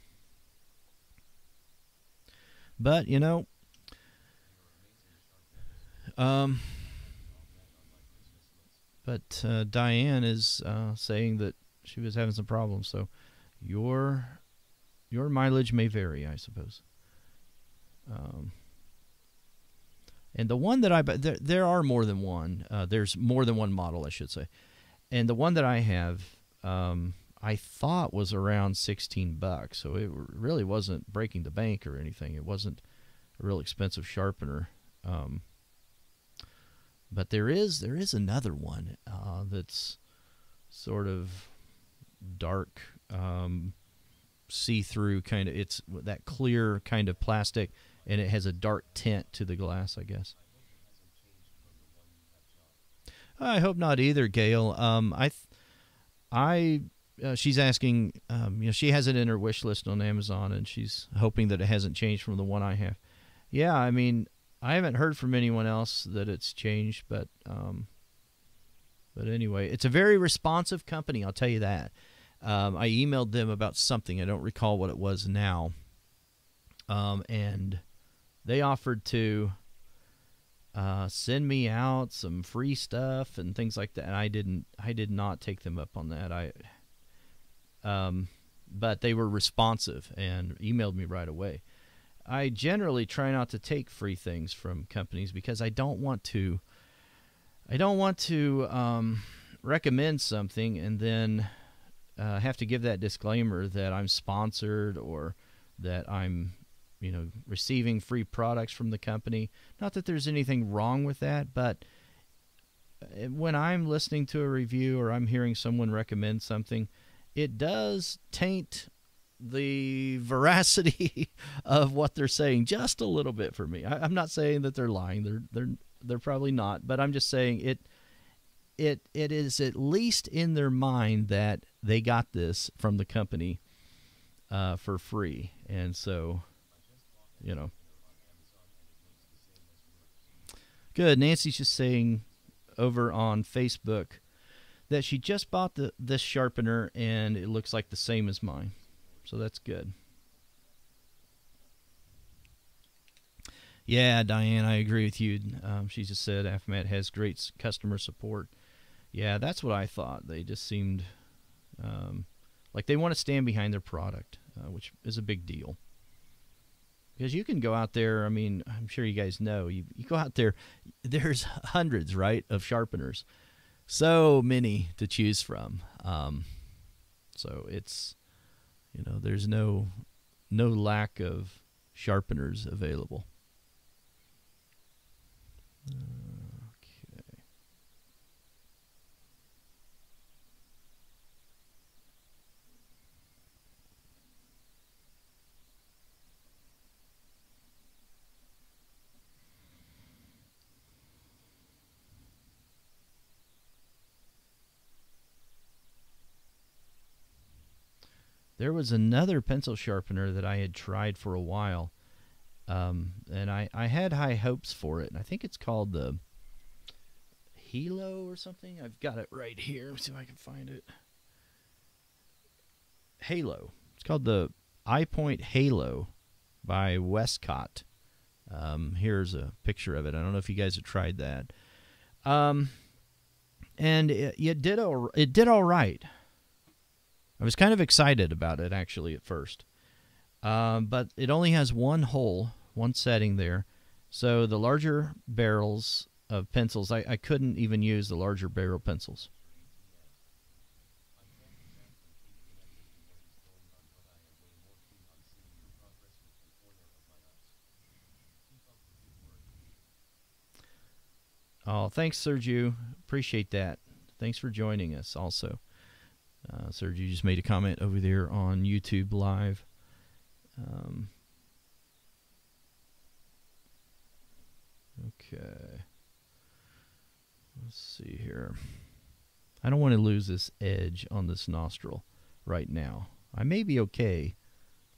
But you know, um, but uh, Diane is uh, saying that she was having some problems. So your your mileage may vary, I suppose. Um, and the one that I there there are more than one. Uh, there's more than one model, I should say. And the one that I have, um, I thought was around 16 bucks. So it really wasn't breaking the bank or anything. It wasn't a real expensive sharpener. Um, but there is there is another one uh, that's sort of dark, um, see-through kind of. It's that clear kind of plastic, and it has a dark tint to the glass. I guess. I hope not either, Gail. Um, I, I, uh, she's asking. Um, you know, she has it in her wish list on Amazon, and she's hoping that it hasn't changed from the one I have. Yeah, I mean, I haven't heard from anyone else that it's changed, but um, but anyway, it's a very responsive company. I'll tell you that. Um, I emailed them about something. I don't recall what it was now. Um, and they offered to uh, send me out some free stuff and things like that. And I didn't. I did not take them up on that. I. Um, but they were responsive and emailed me right away. I generally try not to take free things from companies because I don't want to. I don't want to um, recommend something and then uh, have to give that disclaimer that I'm sponsored or that I'm, you know, receiving free products from the company. Not that there's anything wrong with that, but uh, when I'm listening to a review or I'm hearing someone recommend something, it does taint the veracity of what they're saying just a little bit for me. I, am not saying that they're lying. They're they're they're probably not, but I'm just saying it it it is at least in their mind that they got this from the company uh, for free, and so you know. Good. Nancy's just saying over on Facebook that she just bought the this sharpener and it looks like the same as mine. So that's good. Yeah, Diane, I agree with you. Um, she just said AFMAT has great customer support. Yeah, that's what I thought. They just seemed um, like they want to stand behind their product, uh, which is a big deal. Because you can go out there, I mean, I'm sure you guys know, you, you go out there, there's hundreds, right, of sharpeners. So many to choose from. Um, so it's you know, there's no no lack of sharpeners available. Okay. There was another pencil sharpener that I had tried for a while, um, and I, I had high hopes for it. And I think it's called the Hilo or something. I've got it right here. Let's see if I can find it. Halo. It's called the iPoint Halo by Westcott. Um, here's a picture of it. I don't know if you guys have tried that. Um, and it, it did all, it did all right. I was kind of excited about it actually at first, um, but it only has one hole, one setting there. So the larger barrels of pencils, I, I couldn't even use the larger barrel pencils. Oh, thanks, Sergio. Appreciate that. Thanks for joining us also. Uh, you just made a comment over there on YouTube Live. Um, okay. Let's see here. I don't want to lose this edge on this nostril right now. I may be okay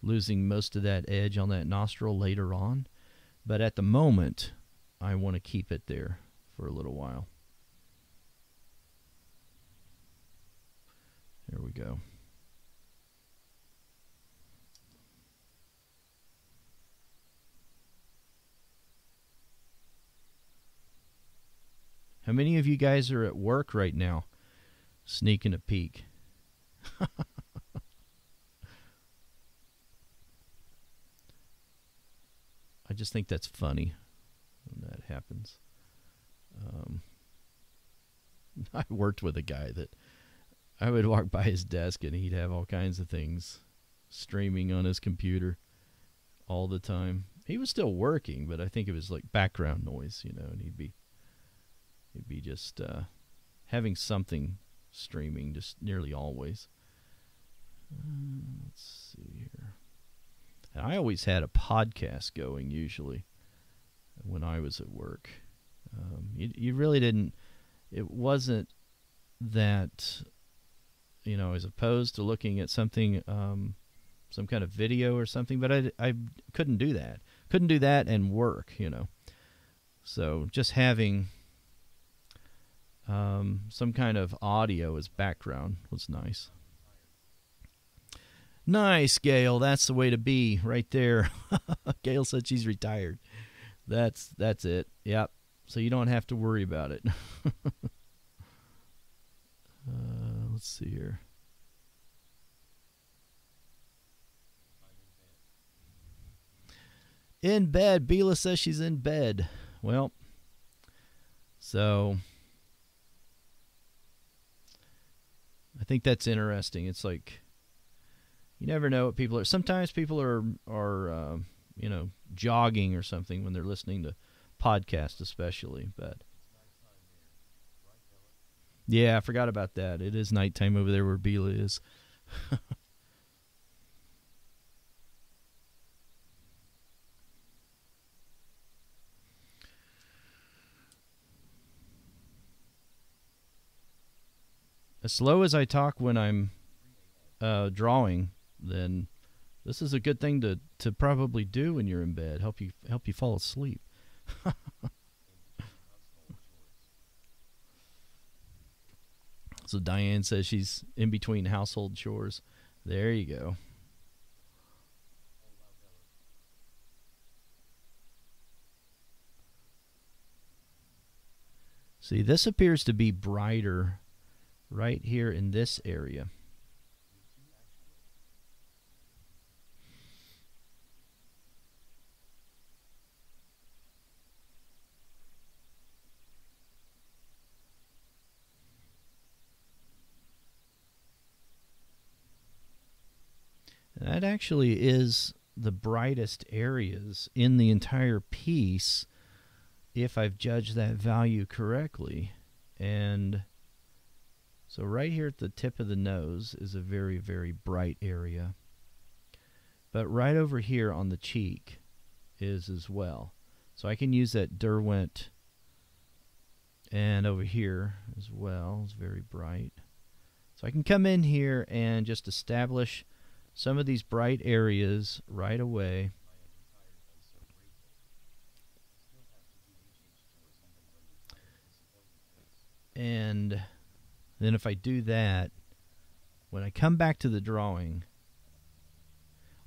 losing most of that edge on that nostril later on. But at the moment, I want to keep it there for a little while. There we go. How many of you guys are at work right now sneaking a peek? I just think that's funny when that happens. Um, I worked with a guy that I would walk by his desk and he'd have all kinds of things streaming on his computer all the time. He was still working, but I think it was like background noise, you know, and he'd be he'd be just uh, having something streaming just nearly always. Uh, let's see here. And I always had a podcast going usually when I was at work. Um, you, you really didn't. It wasn't that you know, as opposed to looking at something, um, some kind of video or something. But I, I couldn't do that. Couldn't do that and work, you know. So just having um, some kind of audio as background was nice. Nice, Gail. That's the way to be, right there. Gail said she's retired. That's that's it. Yep. So you don't have to worry about it. Uh, let's see here. In bed. Bila says she's in bed. Well, so I think that's interesting. It's like you never know what people are. Sometimes people are are uh, you know jogging or something when they're listening to podcasts, especially. But yeah, I forgot about that. It is nighttime over there where Bila is. as slow as I talk when I'm uh, drawing, then this is a good thing to, to probably do when you're in bed. Help you help you fall asleep. So Diane says she's in between household chores. There you go. See, this appears to be brighter right here in this area. That actually is the brightest areas in the entire piece if I've judged that value correctly. And so right here at the tip of the nose is a very, very bright area. But right over here on the cheek is as well. So I can use that Derwent and over here as well. It's very bright. So I can come in here and just establish some of these bright areas right away. And then if I do that, when I come back to the drawing,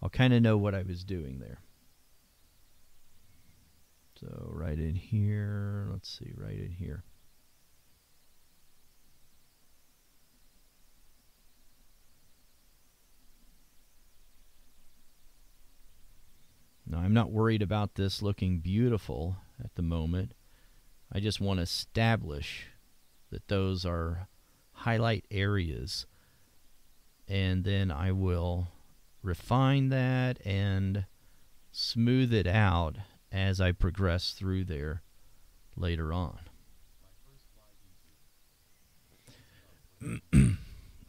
I'll kind of know what I was doing there. So right in here, let's see, right in here. Now, I'm not worried about this looking beautiful at the moment. I just want to establish that those are highlight areas. And then I will refine that and smooth it out as I progress through there later on.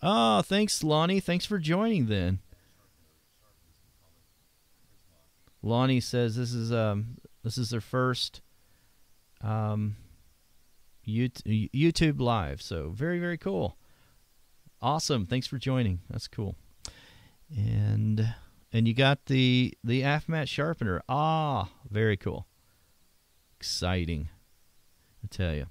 oh, thanks, Lonnie. Thanks for joining then. Lonnie says this is um this is their first um YouTube live. So very very cool. Awesome. Thanks for joining. That's cool. And and you got the the AFMAT sharpener. Ah, very cool. Exciting. I tell you.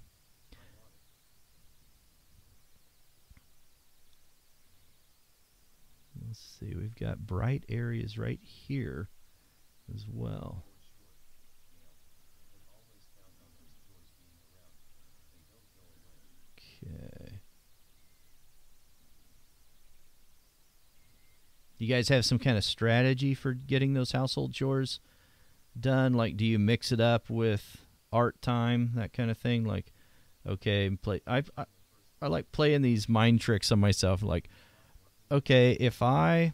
Let's see. We've got bright areas right here as well. Okay. Do you guys have some kind of strategy for getting those household chores done? Like, do you mix it up with art time, that kind of thing? Like, okay, play. I I, I like playing these mind tricks on myself. Like, okay, if I,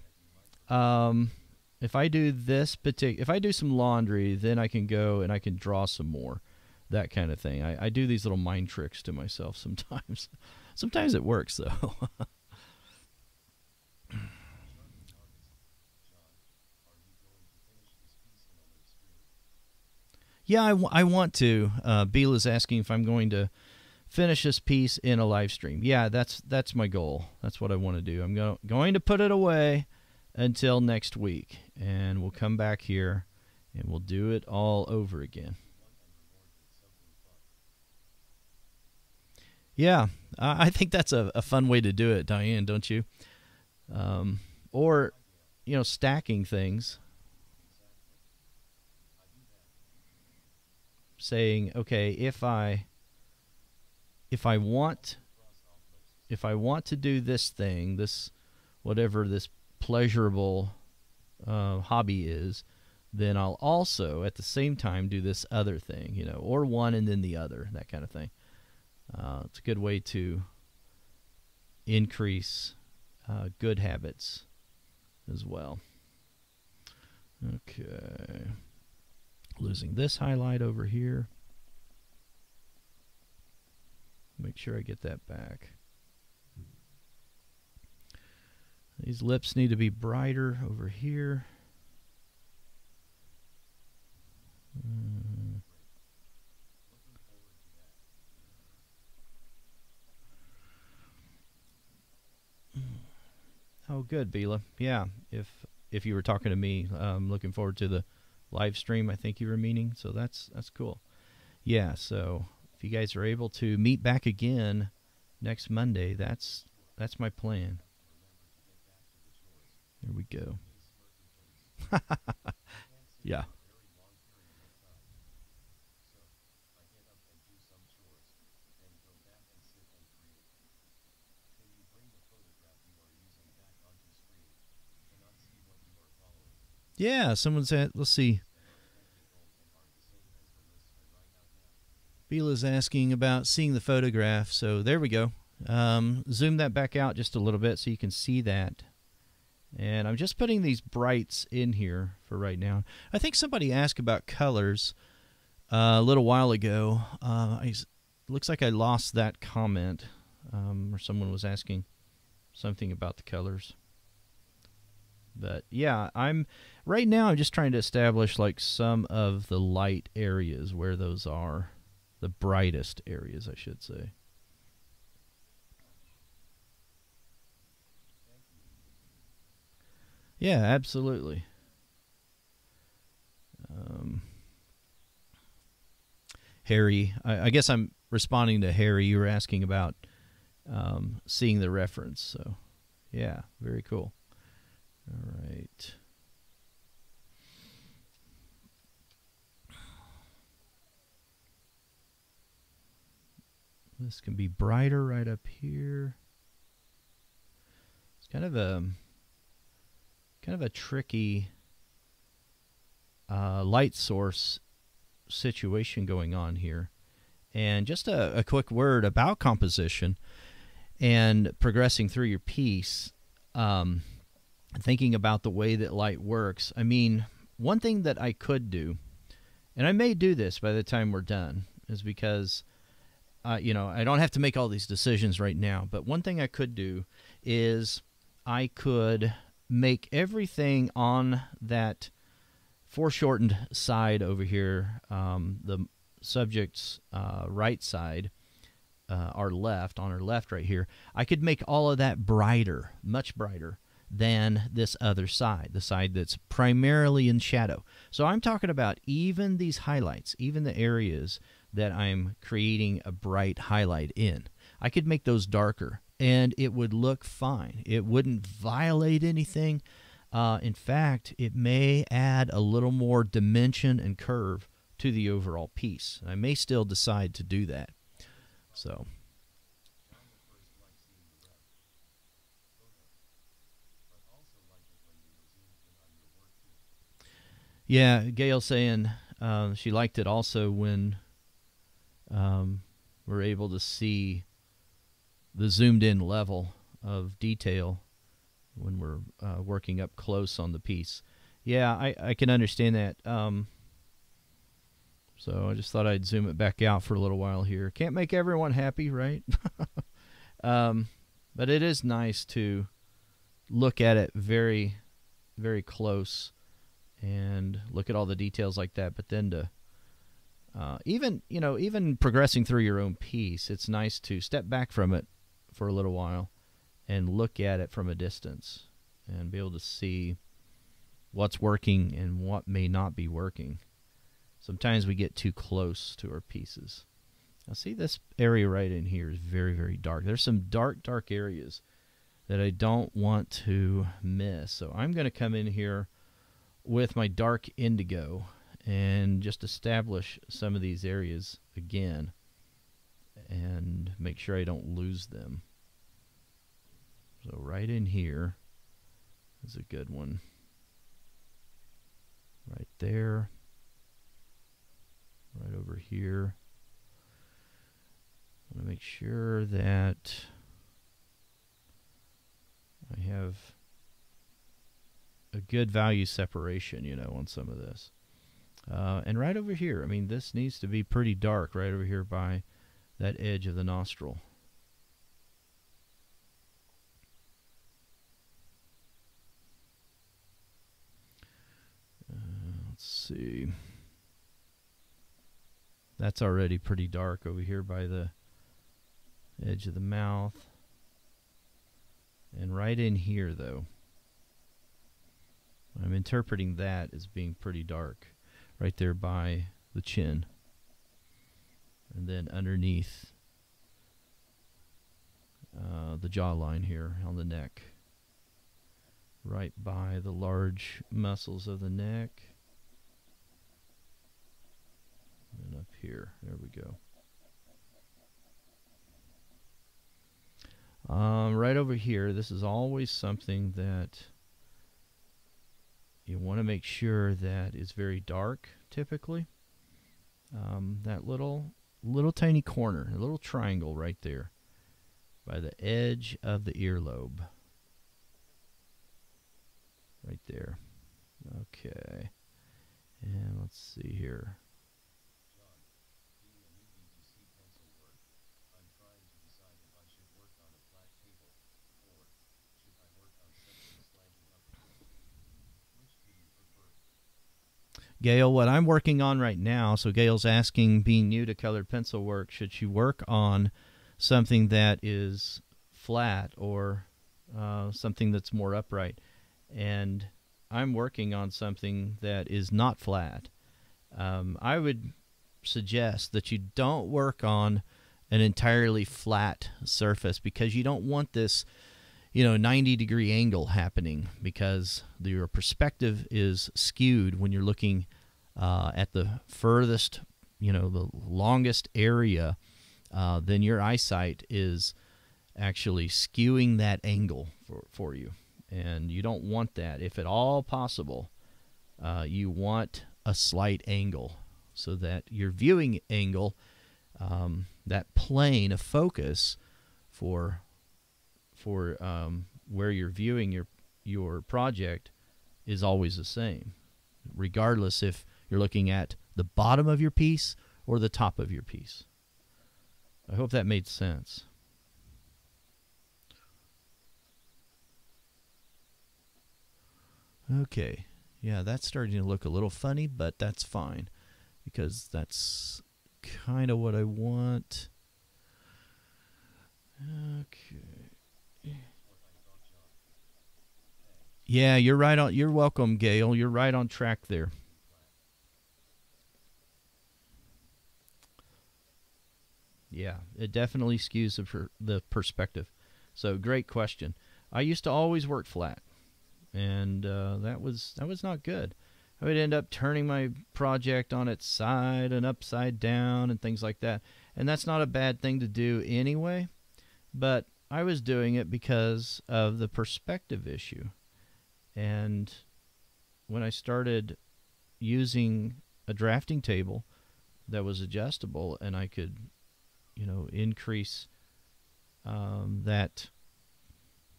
um, if I do this particular, if I do some laundry, then I can go and I can draw some more, that kind of thing. I, I do these little mind tricks to myself sometimes. sometimes it works though. Yeah, I, w- I want to. Uh, is asking if I'm going to finish this piece in a live stream. Yeah, that's that's my goal. That's what I want to do. I'm go- going to put it away until next week, and we'll come back here and we'll do it all over again. Yeah, I think that's a, a fun way to do it, Diane, don't you? Um, or, you know, stacking things. saying, okay, if I if I want if I want to do this thing, this whatever this pleasurable uh, hobby is, then I'll also at the same time do this other thing, you know, or one and then the other, that kind of thing. Uh, it's a good way to increase uh, good habits as well. Okay losing this highlight over here. Make sure I get that back. These lips need to be brighter over here. Mm. Oh, good, Bila. Yeah, if if you were talking to me, I'm um, looking forward to the live stream. I think you were meaning. So that's that's cool. Yeah. So if you guys are able to meet back again next Monday, that's that's my plan. There we go. yeah. Yeah, someone said, let's see. Bila's asking about seeing the photograph. So there we go. Um, zoom that back out just a little bit so you can see that. And I'm just putting these brights in here for right now. I think somebody asked about colors uh, a little while ago. Uh, I, looks like I lost that comment, um, or someone was asking something about the colors. But yeah, I'm right now. I'm just trying to establish like some of the light areas where those are, the brightest areas, I should say. Yeah, absolutely. Um, Harry, I, I, guess I'm responding to Harry. You were asking about um, seeing the reference, so yeah, very cool. All right. This can be brighter right up here. It's kind of a kind of a tricky uh, light source situation going on here. And just a, a quick word about composition and progressing through your piece. Um, thinking about the way that light works, I mean, one thing that I could do, and I may do this by the time we're done, is because, uh, you know, I don't have to make all these decisions right now. But one thing I could do is I could make everything on that foreshortened side over here, um, the subject's uh, right side, uh, our left, on our left right here, I could make all of that brighter, much brighter than this other side, the side that's primarily in shadow. So I'm talking about even these highlights, even the areas that I'm creating a bright highlight in. I could make those darker and it would look fine. It wouldn't violate anything. Uh, in fact, it may add a little more dimension and curve to the overall piece. I may still decide to do that. So. Yeah, Gail saying uh, she liked it also when um, we're able to see the zoomed in level of detail when we're uh, working up close on the piece. Yeah, I, I can understand that. Um, so I just thought I'd zoom it back out for a little while here. Can't make everyone happy, right? um, but it is nice to look at it very, very close and look at all the details like that. But then to uh, even you know even progressing through your own piece, it's nice to step back from it for a little while and look at it from a distance and be able to see what's working and what may not be working. Sometimes we get too close to our pieces. Now see this area right in here is very very dark. There's some dark dark areas that I don't want to miss. So I'm going to come in here with my dark indigo and just establish some of these areas again and make sure I don't lose them. So right in here is a good one. Right there. Right over here. I want to make sure that I have a good value separation, you know, on some of this. Uh, and right over here, I mean, this needs to be pretty dark right over here by that edge of the nostril. Uh, let's see. That's already pretty dark over here by the edge of the mouth. And right in here, though, I'm interpreting that as being pretty dark right there by the chin and then underneath uh, the jawline here on the neck, right by the large muscles of the neck, and up here. There we go. Um, right over here, this is always something that you want to make sure that is very dark, typically. Um, that little little tiny corner, a little triangle right there by the edge of the earlobe. Right there. Okay. And let's see here. Gail, what I'm working on right now, so Gail's asking, being new to colored pencil work, should she work on something that is flat or uh, something that's more upright? And I'm working on something that is not flat. Um, I would suggest that you don't work on an entirely flat surface because you don't want this you know 90 degree angle happening because your perspective is skewed when you're looking uh, at the furthest you know the longest area uh, then your eyesight is actually skewing that angle for, for you. And you don't want that. If at all possible uh, you want a slight angle so that your viewing angle um, that plane of focus for for um, where you're viewing your your project is always the same, regardless if you're looking at the bottom of your piece or the top of your piece. I hope that made sense. Okay, yeah, that's starting to look a little funny, but that's fine because that's kind of what I want. Okay. Yeah, you're right on. You're welcome, Gail. You're right on track there. Yeah, it definitely skews the, per, the perspective. So great question. I used to always work flat, and uh, that was that was not good. I would end up turning my project on its side and upside down and things like that. And that's not a bad thing to do anyway, but I was doing it because of the perspective issue. And when I started using a drafting table that was adjustable and I could, you know, increase um, that,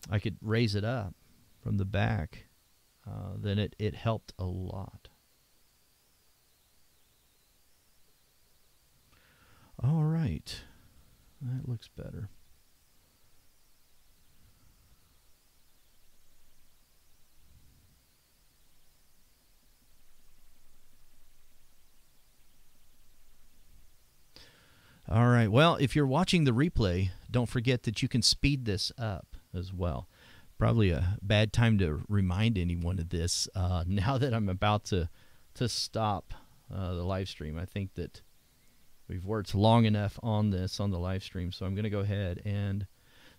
I could raise it up from the back, uh, then it, it helped a lot. All right. That looks better. All right. Well, if you're watching the replay, don't forget that you can speed this up as well. Probably a bad time to remind anyone of this uh, now that I'm about to to stop uh, the live stream. I think that we've worked long enough on this on the live stream, so I'm going to go ahead and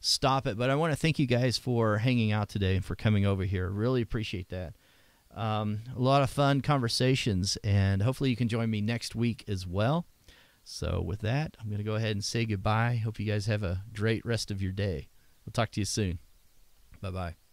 stop it. But I want to thank you guys for hanging out today and for coming over here. Really appreciate that. Um, a lot of fun conversations, and hopefully you can join me next week as well. So, with that, I'm going to go ahead and say goodbye. Hope you guys have a great rest of your day. We'll talk to you soon. Bye bye.